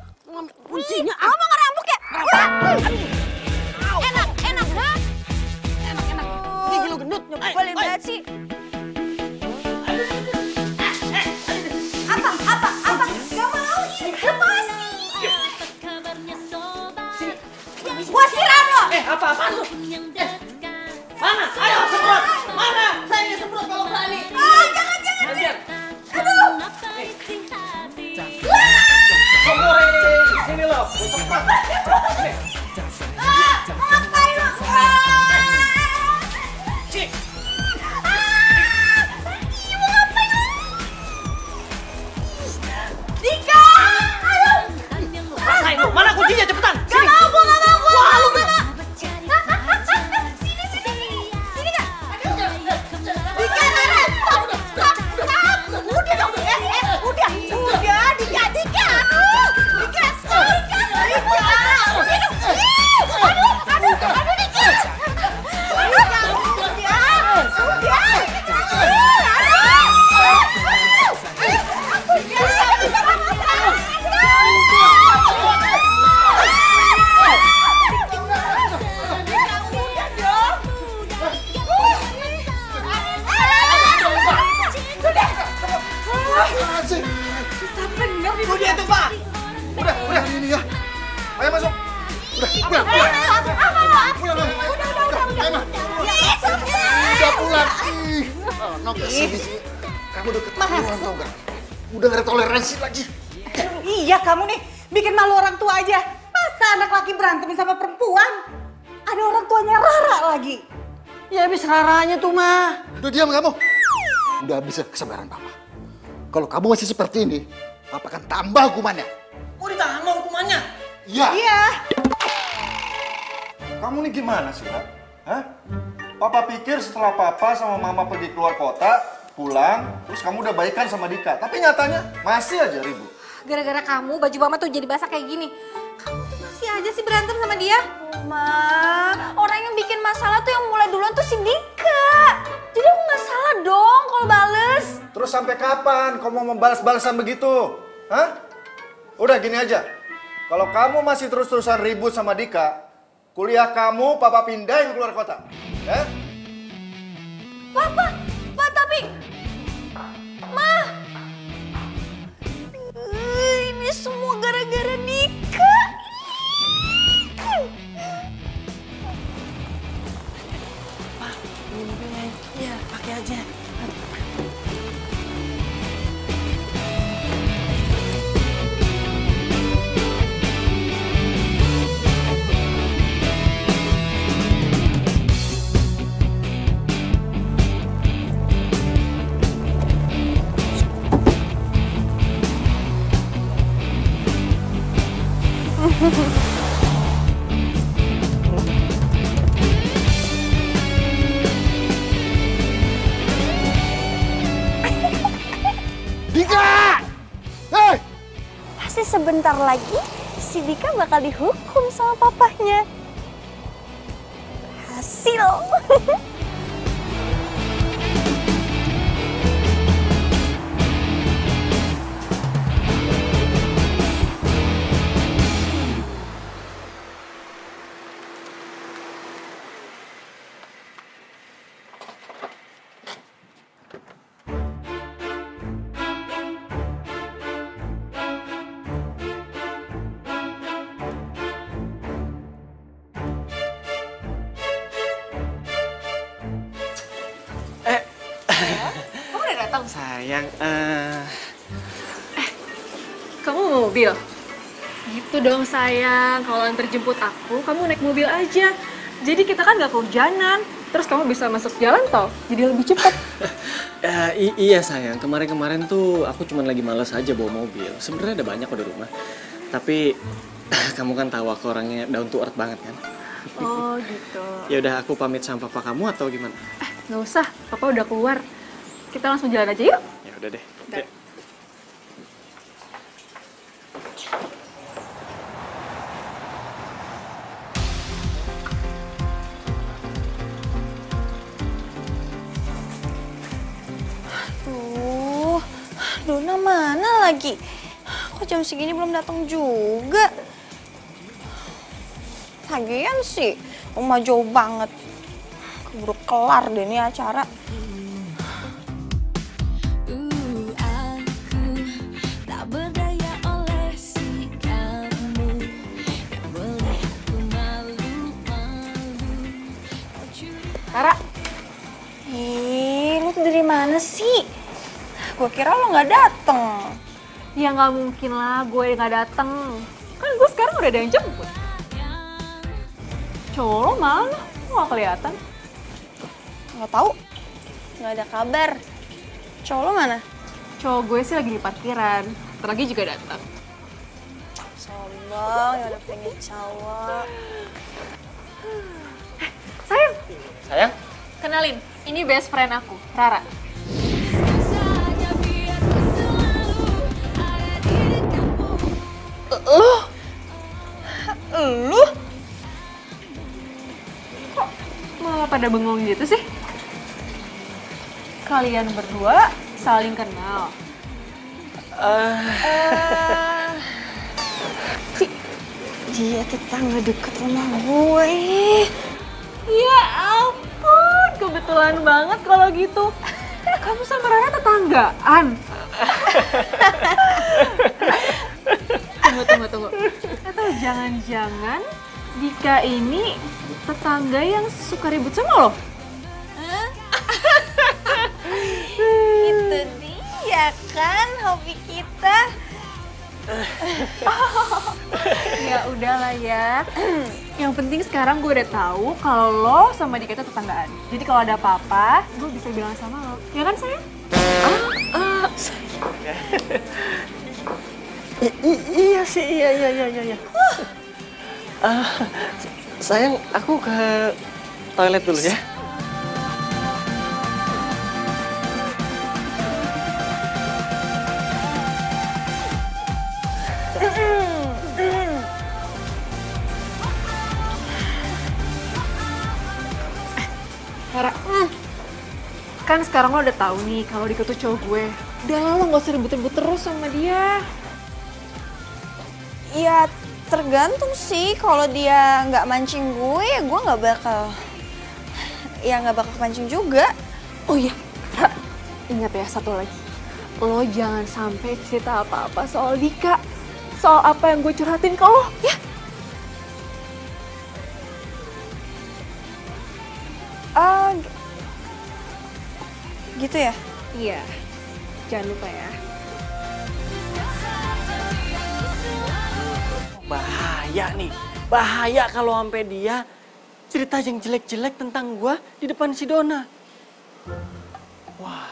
Kuncinya Ih, Lo mau ngerampok ya? Wah! Gendut. Boleh banget sih. Apa? Apa? Apa? Gak mau. Gua siram lo. Eh, apa lu? Eh, mana? Ayo semprot. Mana? Saya ingin semprot kalau berani. Ah, jangan, jangan. Biar. Aduh. Sini lo. Gua semprot. Nih. Diam kamu. Udah habis ya kesabaran papa. Kalau kamu masih seperti ini, papa akan tambah hukumannya. Mau ditambah hukumannya? Iya. Iya. Kamu nih gimana sih, Ra? Hah? Papa pikir setelah papa sama mama pergi keluar kota, pulang, terus kamu udah baikan sama Dika. Tapi nyatanya masih aja ribut. Gara-gara kamu baju mama tuh jadi basah kayak gini. Kamu tuh masih aja sih berantem sama dia. Ma, orang yang bikin masalah tuh yang mulai duluan tuh si Dika. Dong kalau bales. Terus sampai kapan kamu mau membalas-balasan begitu? Hah? Udah gini aja. Kalau kamu masih terus-terusan ribut sama Dika, kuliah kamu papa pindahin keluar kota. Ya? Papa, Pak tapi, Ma, ini semua gara-gara Dika. Iya, pakai aja. Sebentar lagi si Dika bakal dihukum sama papahnya. Hasil. <laughs> sayang, kalau antar jemput aku, kamu naik mobil aja. Jadi kita kan nggak kehujanan, terus kamu bisa masuk jalan tol, jadi lebih cepat. <laughs> eh, i- iya sayang, kemarin-kemarin tuh aku cuman lagi males aja bawa mobil. Sebenarnya ada banyak kok di rumah. Tapi <laughs> kamu kan tahu aku orangnya down to earth banget kan. Oh <laughs> gitu. Ya udah aku pamit sama papa kamu atau gimana? Nggak usah, papa udah keluar. Kita langsung jalan aja yuk. Ya udah deh. Udah. Yuk. Tuh, Dona mana lagi? Kok jam segini belum datang juga? Lagian sih, rumah jauh banget. Keburu kelar deh ini acara. Tara. Ih, lu tuh dari mana sih? Gue kira lo nggak dateng. Ya nggak mungkin lah gue nggak dateng. Kan gue sekarang udah ada yang jemput. Cowok lo mana? Nggak kelihatan? Nggak tahu. Nggak ada kabar. Cowok lo mana? Cowok gue sih lagi di parkiran. Ntar lagi juga datang. Sombong, ya udah pengen cowok. Sayang, Sayang? kenalin. Ini best friend aku, Rara. Lu? Lu? Kok malah pada bengong gitu sih? Kalian berdua saling kenal. Dia tetangga deket rumah gue. Ya ampun, kebetulan banget kalau gitu. Kamu sama Rara tetanggaan. <laughs> tunggu, tunggu, tunggu. Atau jangan-jangan Dika ini tetangga yang suka ribut sama lo? <laughs> Itu dia kan hobi kita. <laughs> ya udahlah ya. Yang penting sekarang gue udah tahu kalau lo sama Dika itu tetanggaan. Jadi kalau ada apa-apa, gue bisa bilang sama lo. Ya kan sayang? I- <laughs> i- iya sih, iya, iya, iya, iya. Ah, sayang, aku ke toilet dulu ya. Rara, kan sekarang lo udah tahu nih kalau Dika tuh cowok gue. Udah lo gak usah ribut-ribut terus sama dia. Ya tergantung sih kalau dia nggak mancing gue, ya gue nggak bakal. Ya nggak bakal mancing juga. Oh iya, Ra, ingat ya satu lagi. Lo jangan sampai cerita apa-apa soal Dika. Soal apa yang gue curhatin ke lo, ya? Ah, g- gitu ya? Iya, jangan lupa ya. Bahaya nih, bahaya kalau sampai dia cerita yang jelek-jelek tentang gua di depan si Dona. Wah,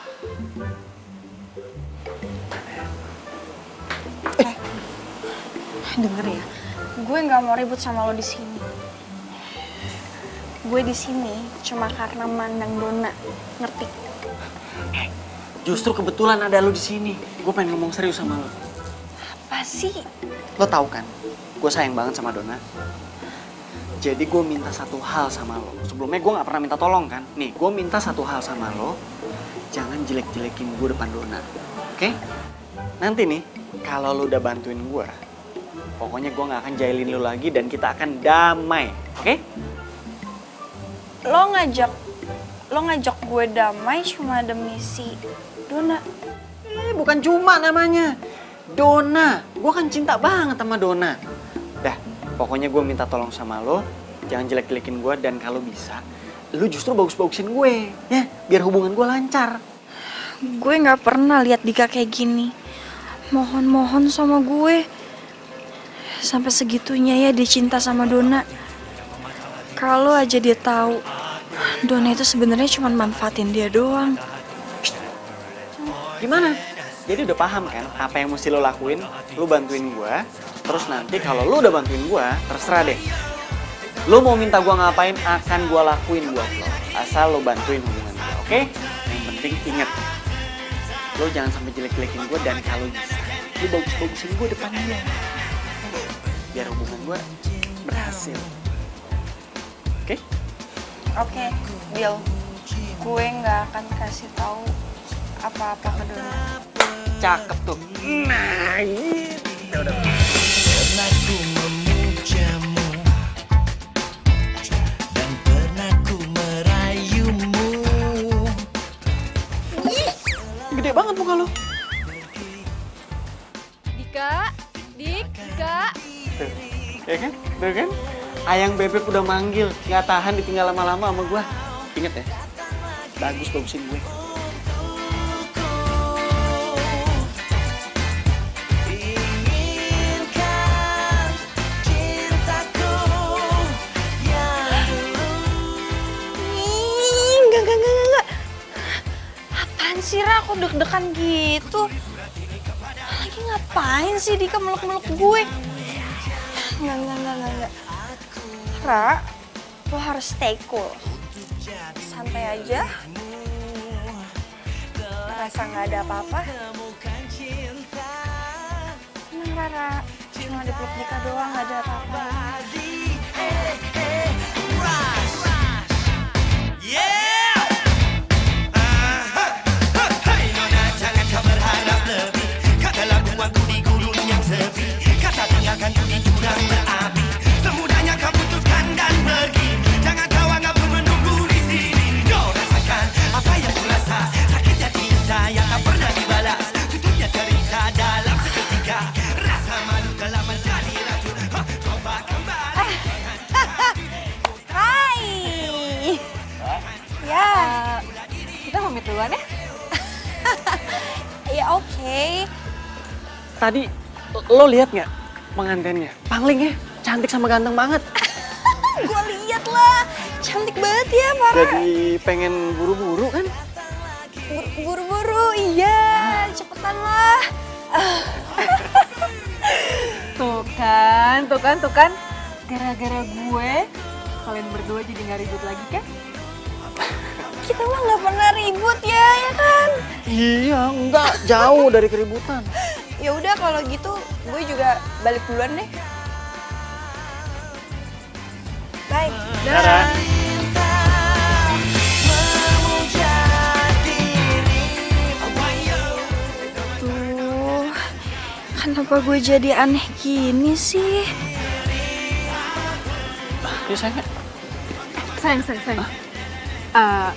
Denger ya, gue nggak mau ribut sama lo di sini. Gue di sini cuma karena mandang Dona, ngerti? justru kebetulan ada lu di sini. Gue pengen ngomong serius sama lo. Apa sih? Lo tahu kan, gue sayang banget sama Dona. Jadi gue minta satu hal sama lo. Sebelumnya gue nggak pernah minta tolong kan. Nih, gue minta satu hal sama lo. Jangan jelek-jelekin gue depan Dona. Oke? Nanti nih, kalau lo udah bantuin gue, pokoknya gue nggak akan jahilin lo lagi dan kita akan damai. Oke? Lo ngajak, lo ngajak gue damai cuma demi si Dona. Eh, bukan cuma namanya. Dona. Gue kan cinta banget sama Dona. Dah, pokoknya gue minta tolong sama lo. Jangan jelek-jelekin gue dan kalau bisa, lo justru bagus-bagusin gue. Ya, biar hubungan gue lancar. Gue nggak pernah lihat Dika kayak gini. Mohon-mohon sama gue. Sampai segitunya ya dia cinta sama Dona. Kalau aja dia tahu Dona itu sebenarnya cuma manfaatin dia doang. Gimana? Jadi udah paham kan apa yang mesti lo lakuin? Lo bantuin gue. Terus nanti kalau lo udah bantuin gue, terserah deh. Lo mau minta gua ngapain akan gua lakuin buat lo. Asal lo bantuin hubungan gua, oke? Yang penting inget. Lo jangan sampai jelek-jelekin gua dan kalau bisa, lo bagus-bagusin gua depan dia. Biar hubungan gua berhasil. Oke? Oke, Bill. Gue nggak akan kasih tahu apa-apa ke Dona. Cakep tuh. Nah, gitu. Udah. Gede banget muka lo. Dika, Dik, Dika. Tuh, ya kan? Tuh kan? Ayang bebek udah manggil, nggak tahan ditinggal lama-lama sama gua. Ingat ya, bagus bagusin gue. Sih, Ra? Aku deg-degan gitu. Lagi ngapain sih Dika meluk-meluk gue? Enggak, enggak, enggak, enggak, enggak. Ra, lo harus stay cool. Santai aja. Merasa nggak ada apa-apa. Tenang, Rara. Cuma dipeluk Dika doang, nggak ada apa-apa. Kata tinggalkan ku di jurang berapi Semudahnya kau putuskan dan pergi. Jangan kau anggap ku menunggu di sini. Yo rasakan apa yang ku rasa Sakitnya cinta yang tak pernah dibalas. Tutupnya cerita dalam seketika. Rasa malu telah menjadi racun. Ha, Coba kembali. <laughs> Hai. Ya. Kita pamit duluan ya. <laughs> Ya oke. Tadi lo lihat nggak pengantinnya? Panglingnya cantik sama ganteng banget. <laughs> Gue liat lah. Cantik banget ya, Mara. Jadi pengen buru-buru kan? Bur- Buru-buru, iya. Cepetan lah. <laughs> Tuh kan, tuh kan, tuh kan. Gara-gara gue, kalian berdua jadi nggak ribut lagi kan? <laughs> Kita mah nggak pernah ribut ya, ya kan? Iya, enggak jauh dari keributan. Ya udah kalau gitu, gue juga balik duluan deh. Bye. Dadah. Tuh, kenapa gue jadi aneh gini sih? Ya sayang. Sayang, sayang, sayang. Eh,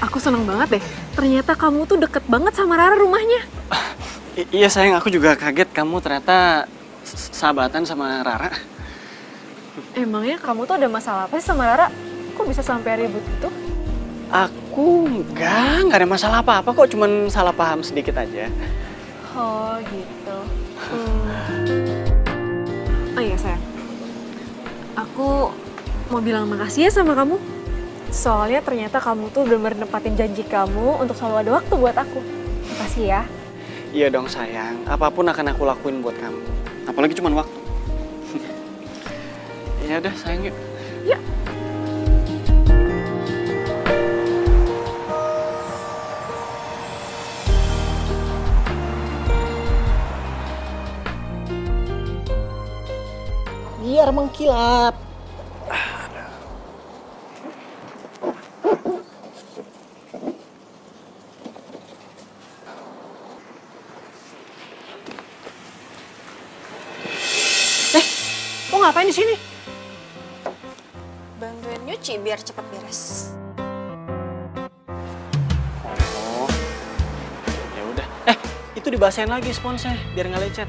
aku seneng banget deh. Ternyata kamu tuh deket banget sama Rara rumahnya. I- iya sayang, aku juga kaget kamu ternyata sahabatan sama Rara. Emangnya kamu tuh ada masalah apa sih sama Rara? Kok bisa sampai ribut gitu? Aku enggak, enggak ada masalah apa-apa kok, cuman salah paham sedikit aja. Oh gitu. Hmm. Oh iya sayang. Aku mau bilang makasih ya sama kamu. Soalnya ternyata kamu tuh bener-bener nepatin janji kamu untuk selalu ada waktu buat aku. Makasih ya. Iya dong sayang, apa pun akan aku lakuin buat kamu. Apalagi cuman waktu. <laughs> ya udah sayang yuk. Yuk. Biar mengkilap. Di sini? Bantuin nyuci biar cepet beres. Oh, ya udah. Eh, itu dibasahin lagi sponsnya biar nggak lecet.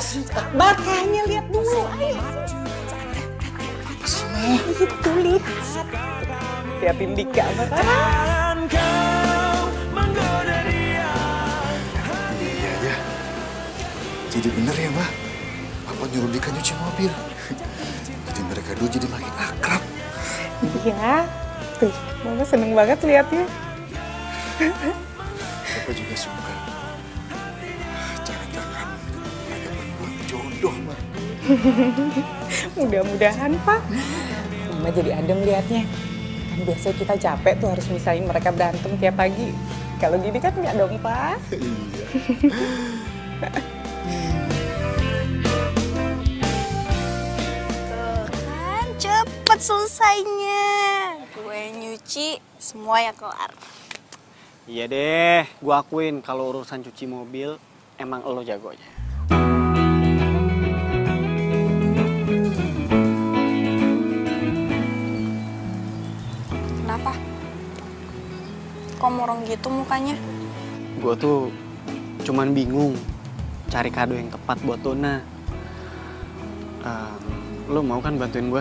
Apa sih? Makanya lihat dulu. Ayo. Itu lihat. Liatin Dika. Iya ya. Jadi bener ya, Mbak. Papa nyuruh Dika nyuci mobil. Jadi mereka dua jadi makin akrab. Iya. Tuh, Mama seneng banget liatnya. <laughs> Mudah-mudahan, Pak. Mama jadi adem liatnya. Kan biasanya kita capek tuh harus misahin mereka berantem tiap pagi. Kalau gini kan nggak dong, Pak. <laughs> Iya. Kan cepet selesainya. Gue nyuci, semua ya kelar. Iya deh, gua akuin kalau urusan cuci mobil emang lo jagonya. Kok murung gitu mukanya? Gua tuh cuman bingung cari kado yang tepat buat Dona. Ehm, lo mau kan bantuin gua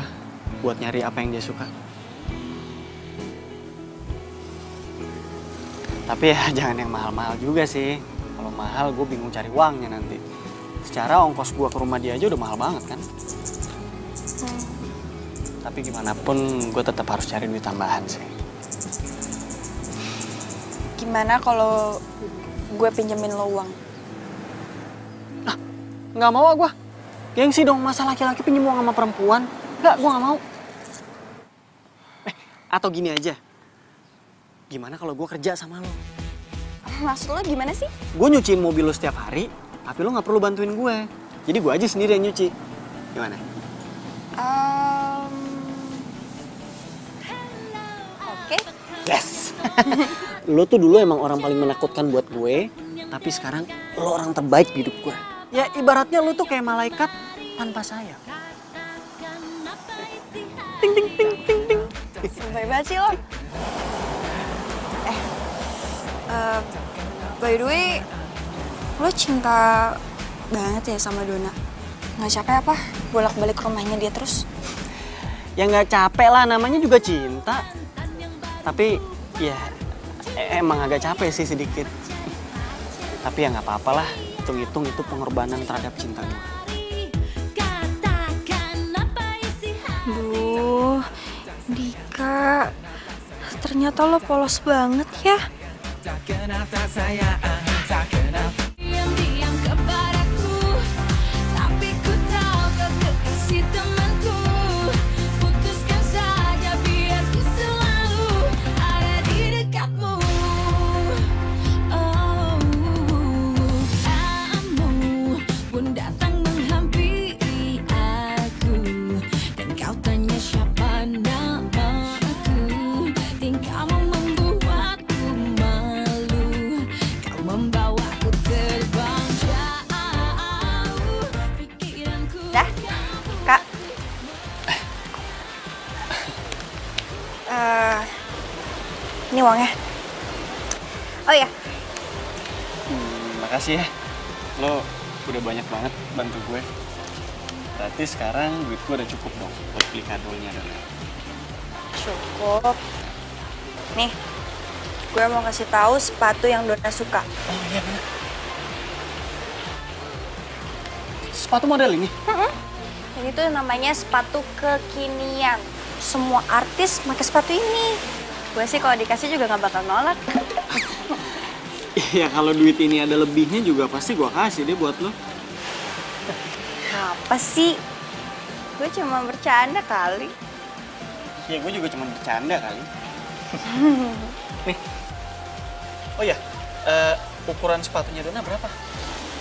buat nyari apa yang dia suka? Tapi ya <laughs> jangan yang mahal-mahal juga sih. Kalau mahal gue bingung cari uangnya nanti. Secara ongkos gua ke rumah dia aja udah mahal banget kan. Tapi gimana pun gue tetap harus cari duit tambahan sih. Gimana kalau gue pinjemin lo uang? Nggak mau ah gue. Gengsi dong masa laki-laki pinjem uang sama perempuan. Nggak, gue nggak mau. Eh, atau gini aja. Gimana kalau gue kerja sama lo? Maksud lo gimana sih? Gue nyuciin mobil lo setiap hari, tapi lo nggak perlu bantuin gue. Jadi gue aja sendiri yang nyuci. Gimana? Em, Oke. Yes. <laughs> lo tuh dulu emang orang paling menakutkan buat gue, tapi sekarang lo orang terbaik di hidup gue. Ya ibaratnya lo tuh kayak malaikat tanpa sayap. Ting ting ting ting ting. Lebay banget sih lo. Eh, eh, by the way, lo cinta banget ya sama Dona? Nggak capek apa bolak-balik ke rumahnya dia terus? Ya nggak capek lah, namanya juga cinta. Tapi ya emang agak capek sih sedikit. Tapi ya nggak apa-apa lah, hitung-hitung itu pengorbanan terhadap cinta gue. Duh, Dika, ternyata lo polos banget ya. Eh, ini uangnya. Oh iya, Hmm, makasih ya. Lo udah banyak banget bantu gue. Berarti sekarang duit gue udah cukup dong buat beli kadonya Dona. cukup. Nih, gue mau kasih tahu sepatu yang Dona suka. Oh iya bener. Sepatu model ini? Ini tuh namanya sepatu kekinian. Semua artis pakai sepatu ini. Gue sih kalau dikasih juga nggak bakal nolak. Iya kalau duit ini ada lebihnya juga pasti gue kasih deh buat lo. Apa sih? Gue cuma bercanda kali. Ya gue juga cuma bercanda kali. <laughs> Nih. Oh ya, eh, ukuran sepatunya Dona berapa?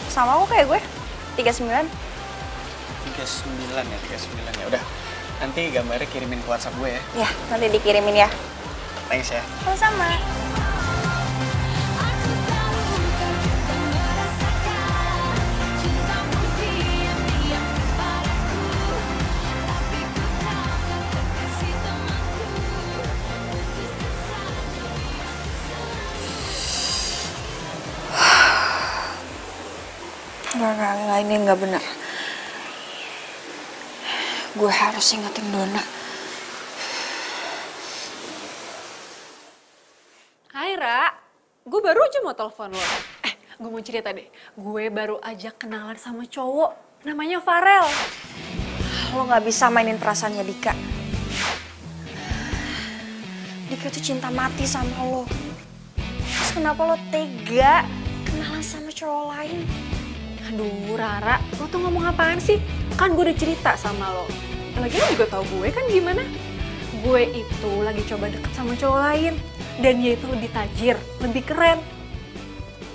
Sama aku kayak gue, 39. 39 ya, 39 ya. Udah, Nanti gambarnya kirimin ke WhatsApp gue ya. Ya, nanti dikirimin ya. Thanks ya. Sama-sama. <sighs> Enggak, enggak, enggak, ini enggak benar. Gue harus ingetin Dona. Hai Ra, gue baru aja mau telepon lo. Eh, gue mau cerita deh. Gue baru aja kenalan sama cowok, namanya Farel. Lo nggak bisa mainin perasaannya Dika. Dika tuh cinta mati sama lo. Terus kenapa lo tega kenalan sama cowok lain? Aduh Rara, lo tuh ngomong apaan sih? Kan gue udah cerita sama lo. Lagi lo juga tau gue kan gimana? Gue itu lagi coba deket sama cowok lain. Dan dia itu lebih tajir, lebih keren.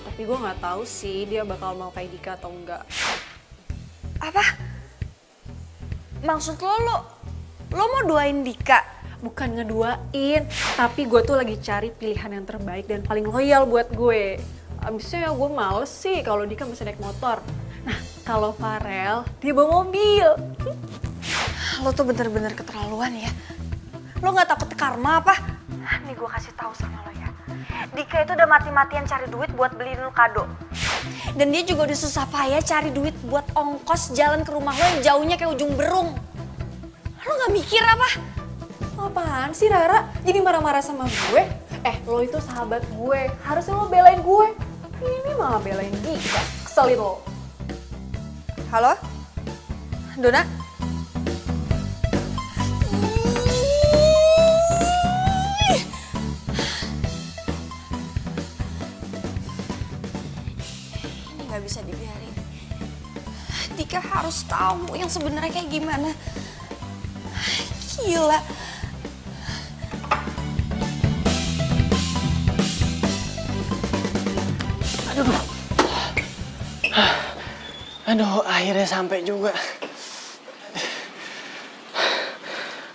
Tapi gue nggak tahu sih dia bakal mau kayak Dika atau enggak. Apa? Maksud lo, lo, lo mau doain Dika? Bukan ngeduain, tapi gue tuh lagi cari pilihan yang terbaik dan paling loyal buat gue. Abisnya ya gue males sih kalau Dika masih naik motor. Nah, kalau Farel, dia bawa mobil. Lo tuh bener-bener keterlaluan ya. Lo nggak takut karma apa? Nih gue kasih tahu sama lo ya. Dika itu udah mati-matian cari duit buat beliin lo kado. Dan dia juga udah susah payah cari duit buat ongkos jalan ke rumah lo yang jauhnya kayak ujung berung. Lo nggak mikir apa? Apaan sih Rara? Jadi marah-marah sama gue? Eh, lo itu sahabat gue. Harusnya lo belain gue. Ini malah belain Dika. Keselin lo. Halo? Dona? Dika harus tahu yang sebenarnya kayak gimana. Gila. Aduh. Aduh, akhirnya sampai juga.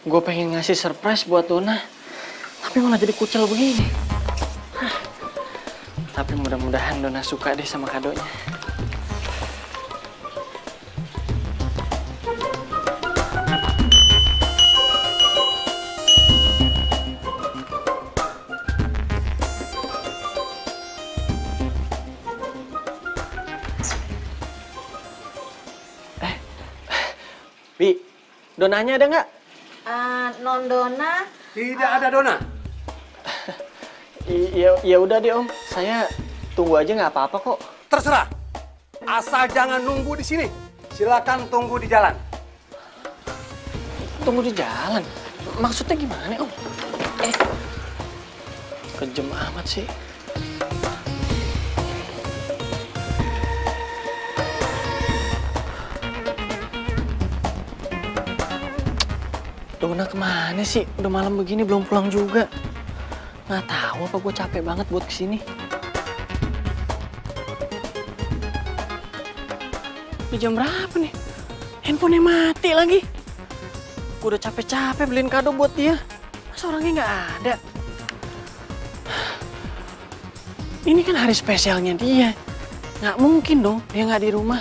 Gue pengen ngasih surprise buat Dona, tapi malah jadi kucel begini. Tapi mudah-mudahan Dona suka deh sama kadonya. Donanya ada nggak? Ah, non dona. Tidak ada Dona. I- Ya, ya udah deh Om, saya tunggu aja nggak apa-apa kok. Terserah. Asal jangan nunggu di sini. Silakan tunggu di jalan. Tunggu di jalan. Maksudnya gimana Om? Eh, kejem amat sih. Dona ke mana sih? Udah malam begini belum pulang juga. Nggak tahu apa gue capek banget buat ke sini. Udah jam berapa nih? Handphonenya mati lagi. Gue udah capek-capek beliin kado buat dia. Masa orangnya nggak ada? Ini kan hari spesialnya dia. Nggak mungkin dong dia nggak di rumah.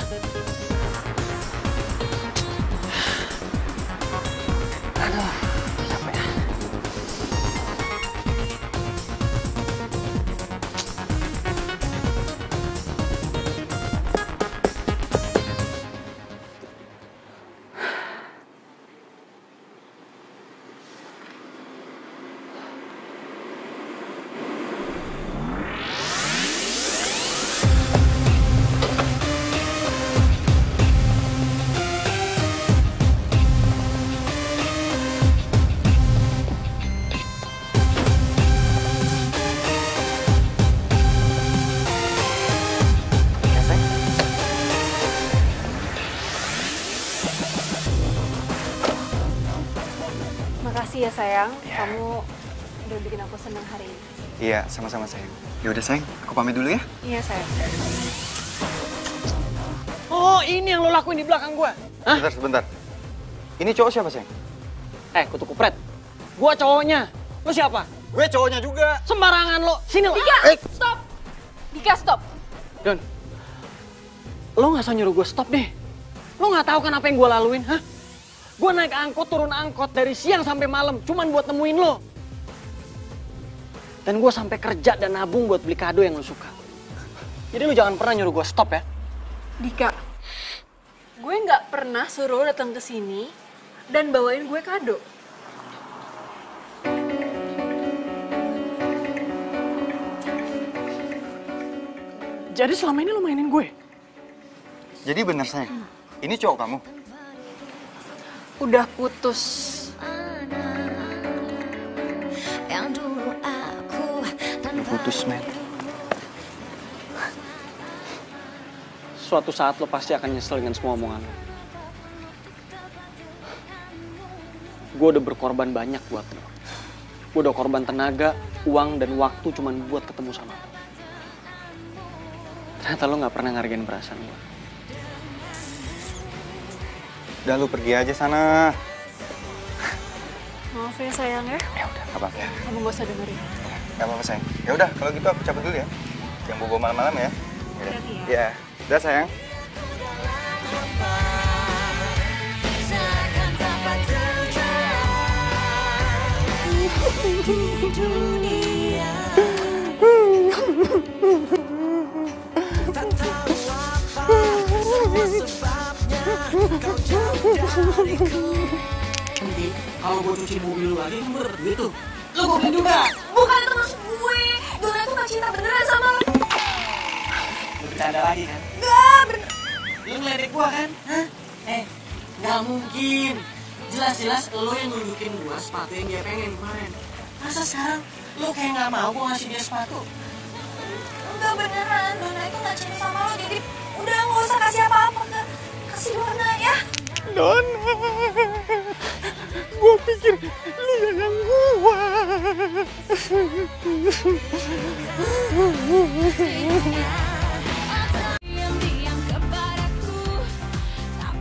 Makasih ya sayang, kamu udah bikin aku senang hari ini. Iya, sama-sama sayang. Ya udah sayang, aku pamit dulu ya. Iya sayang. Oh, ini yang lo lakuin di belakang gua. Hah? Sebentar, sebentar. Ini cowok siapa sayang? Eh, kutu kupret. Gua cowoknya. Lo siapa? Gue cowoknya juga. Sembarangan lo. Sini lo. Dika, Eh, stop! Dika, stop! Don. Lo nggak usah nyuruh gue stop deh. Lo nggak tahu kan apa yang gue laluin, hah? Gue naik angkot, turun angkot dari siang sampai malam, cuman buat nemuin lo. Dan gue sampai kerja dan nabung buat beli kado yang lo suka. Jadi lo jangan pernah nyuruh gue stop ya. Dika, gue nggak pernah suruh lo datang ke sini dan bawain gue kado. Jadi selama ini lo mainin gue? Jadi bener sayang, ini cowok kamu? Udah putus. Udah putus, men. Suatu saat lo pasti akan nyesel dengan semua omongan lo. Gue udah berkorban banyak buat lo. Gue udah korban tenaga, uang, dan waktu cuman buat ketemu sama lo. Ternyata lo gak pernah ngargain perasaan gue. Udah lu pergi aja sana. Maaf ya sayang ya. Ya udah, apa-apa. Kamu gak usah dengerin. Gak apa-apa sayang. Ya udah, kalau gitu aku cabut dulu ya. Jangan bobo malam-malam ya. Yaudah. Ya, udah sayang. <laughs> Nanti kalau gue cuci mobil lu lagi, gue duit tuh. Lo gue beli juga. Bukan itu maksud gue. Dona tuh gak cinta beneran sama lo. Lo bercanda lagi kan? Gak bener. Lo ngeledek gua kan? Hah? Eh, nggak mungkin. Jelas-jelas lo yang nunjukin gua sepatu yang dia pengen kemarin. Masa sekarang lo kayak nggak mau gua ngasih dia sepatu? Enggak beneran. Dona itu gak cinta sama lo. Jadi udah gak usah kasih apa-apa ke kasih Dona ya. Dona, gua pikir lu yang gua.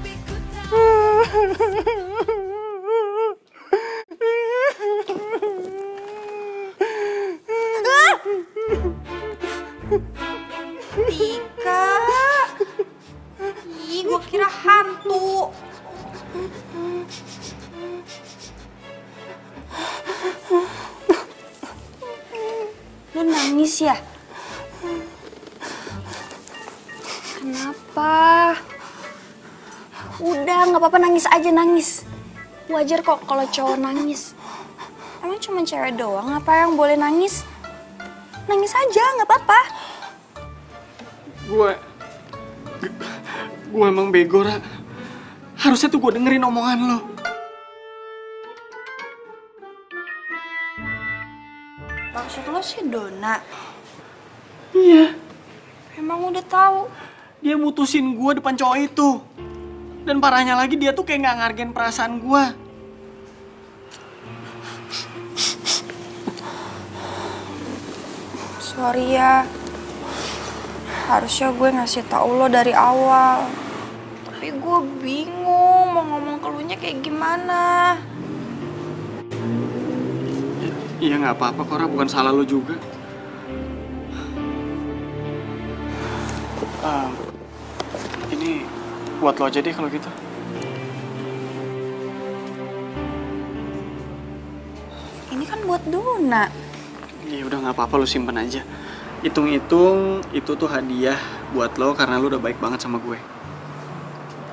Tika. <laughs> Wajar kok kalau cowok nangis. Emang cuma cewek doang apa yang boleh nangis? Nangis aja, nggak apa-apa. Gue, gue emang bego, Ra. Harusnya tuh gue dengerin omongan lo. Maksud lo sih Dona? Iya, Emang udah tahu? dia mutusin gue depan cowok itu. Dan parahnya lagi dia tuh kayak nggak ngargain perasaan gue. Sorry ya. Harusnya gue ngasih tau lo dari awal. Tapi gue bingung mau ngomong ke lunya kayak gimana. Iya nggak apa-apa, Kora. Bukan salah lo juga. Ah, ini buat lo aja deh kalau gitu. Ini kan buat Dona. Ya udah nggak apa-apa, lo simpen aja. Hitung-hitung itu tuh hadiah buat lo karena lo udah baik banget sama gue.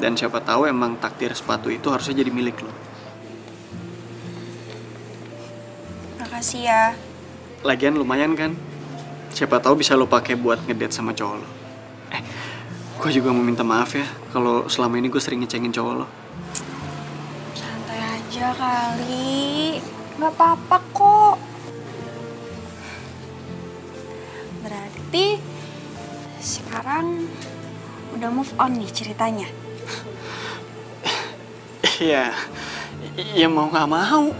Dan siapa tahu emang takdir sepatu itu harusnya jadi milik lo. Makasih ya. Lagian lumayan kan? Siapa tahu bisa lo pakai buat ngedate sama cowok lo. Eh, gue juga mau minta maaf ya kalau selama ini gue sering ngecengin cowok lo. Santai aja kali. Gak apa-apa kok. Berarti sekarang udah move on nih ceritanya. Iya, ya mau nggak mau.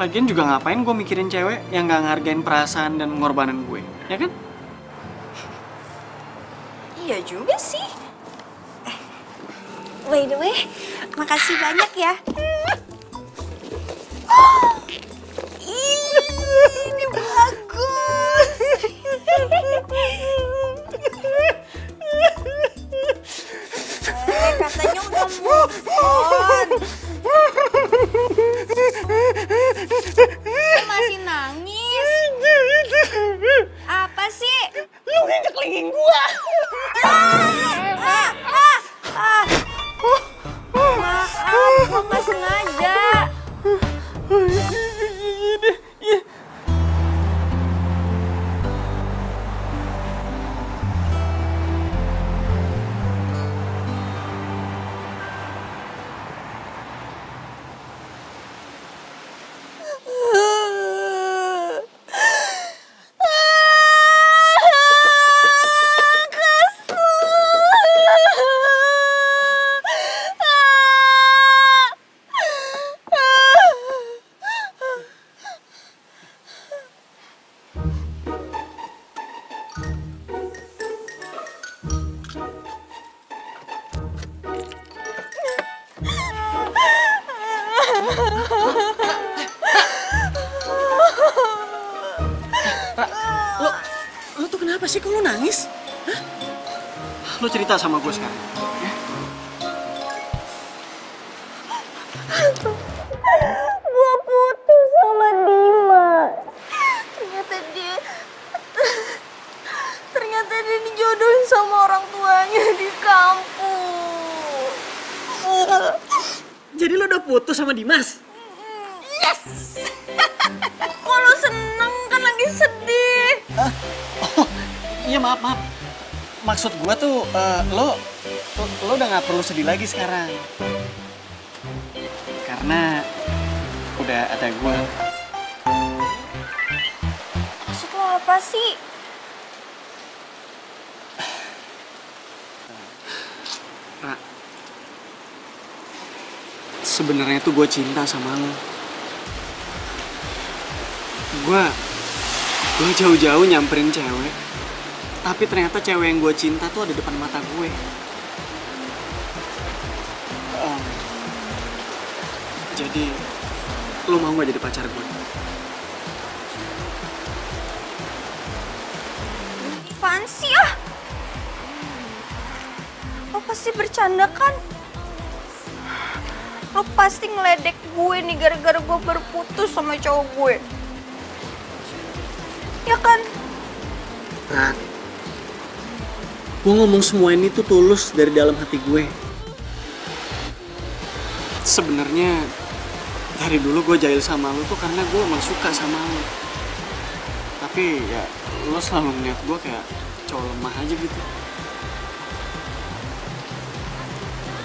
Lagian juga ngapain gue mikirin cewek yang nggak ngargain perasaan dan pengorbanan gue, ya kan? Iya juga sih. Eh, by the way, makasih banyak ya. Sedih lagi sekarang. Karena udah ada gue. Maksud lo apa sih? Ra, sebenarnya tuh gue cinta sama lo. Gue, gue jauh-jauh nyamperin cewek. Tapi ternyata cewek yang gue cinta tuh ada depan mata gue. Jadi, lo mau gak jadi pacar gue? Apaan sih ah? Lo pasti bercanda kan? Lo pasti ngeledek gue nih gara-gara gue berputus sama cowok gue. Ya kan? Ra, gue ngomong semua ini tuh tulus dari dalam hati gue. Sebenarnya dari dulu gue jahil sama lo tuh karena gue emang suka sama lo. Tapi ya lo selalu ngeliat gue kayak cowok lemah aja gitu.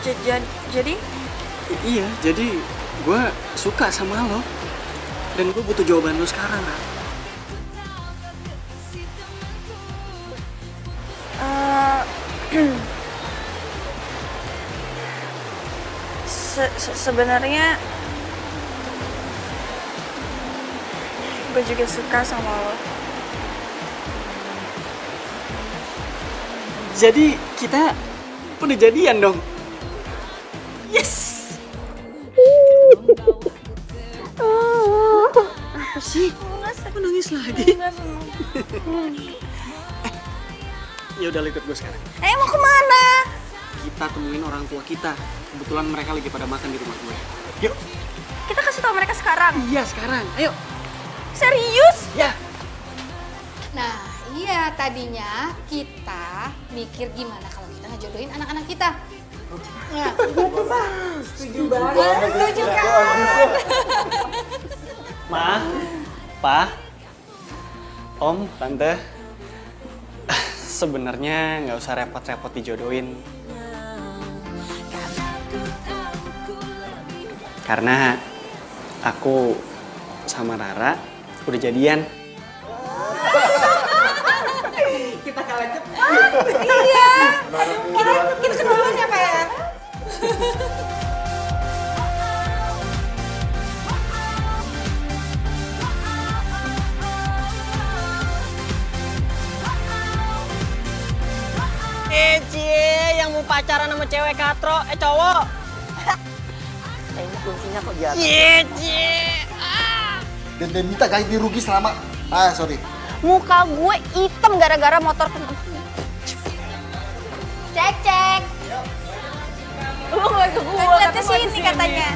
J- jadi I- iya, jadi gue suka sama lo. Dan gue butuh jawaban lo sekarang, Ra. eh, <clears throat> se- se- sebenarnya gue juga suka sama lo. Jadi kita udah jadian dong. Yes! Apa sih? Aku nangis lagi. ya udah ikut gue sekarang. Eh mau ke mana? Kita temuin orang tua kita. Kebetulan mereka lagi pada makan di rumah gue. Yuk. Kita kasih tau mereka sekarang. Iya sekarang. Ayo. Serius? Ya. Nah, iya tadinya kita mikir gimana kalau kita ngejodohin anak-anak kita. Nah. Setuju banget. Setuju kan? Ma, Pa, Om, Tante. Sebenarnya nggak usah repot-repot dijodohin. Karena aku sama Rara udah jadian. <laughs> Kita kalah cepat. iya. Kita kita keduluan ya, Pak ya. <laughs> Eh, cie, yang mau pacaran sama cewek katro, eh cowok. <laughs> Eh, ini kuncinya kok jatuh? Cie, cie. Dan dia minta ganti rugi selama... Ah, sorry. Muka gue hitam gara-gara motor kena. Cek cek. Lu gak ke gue, sini katanya.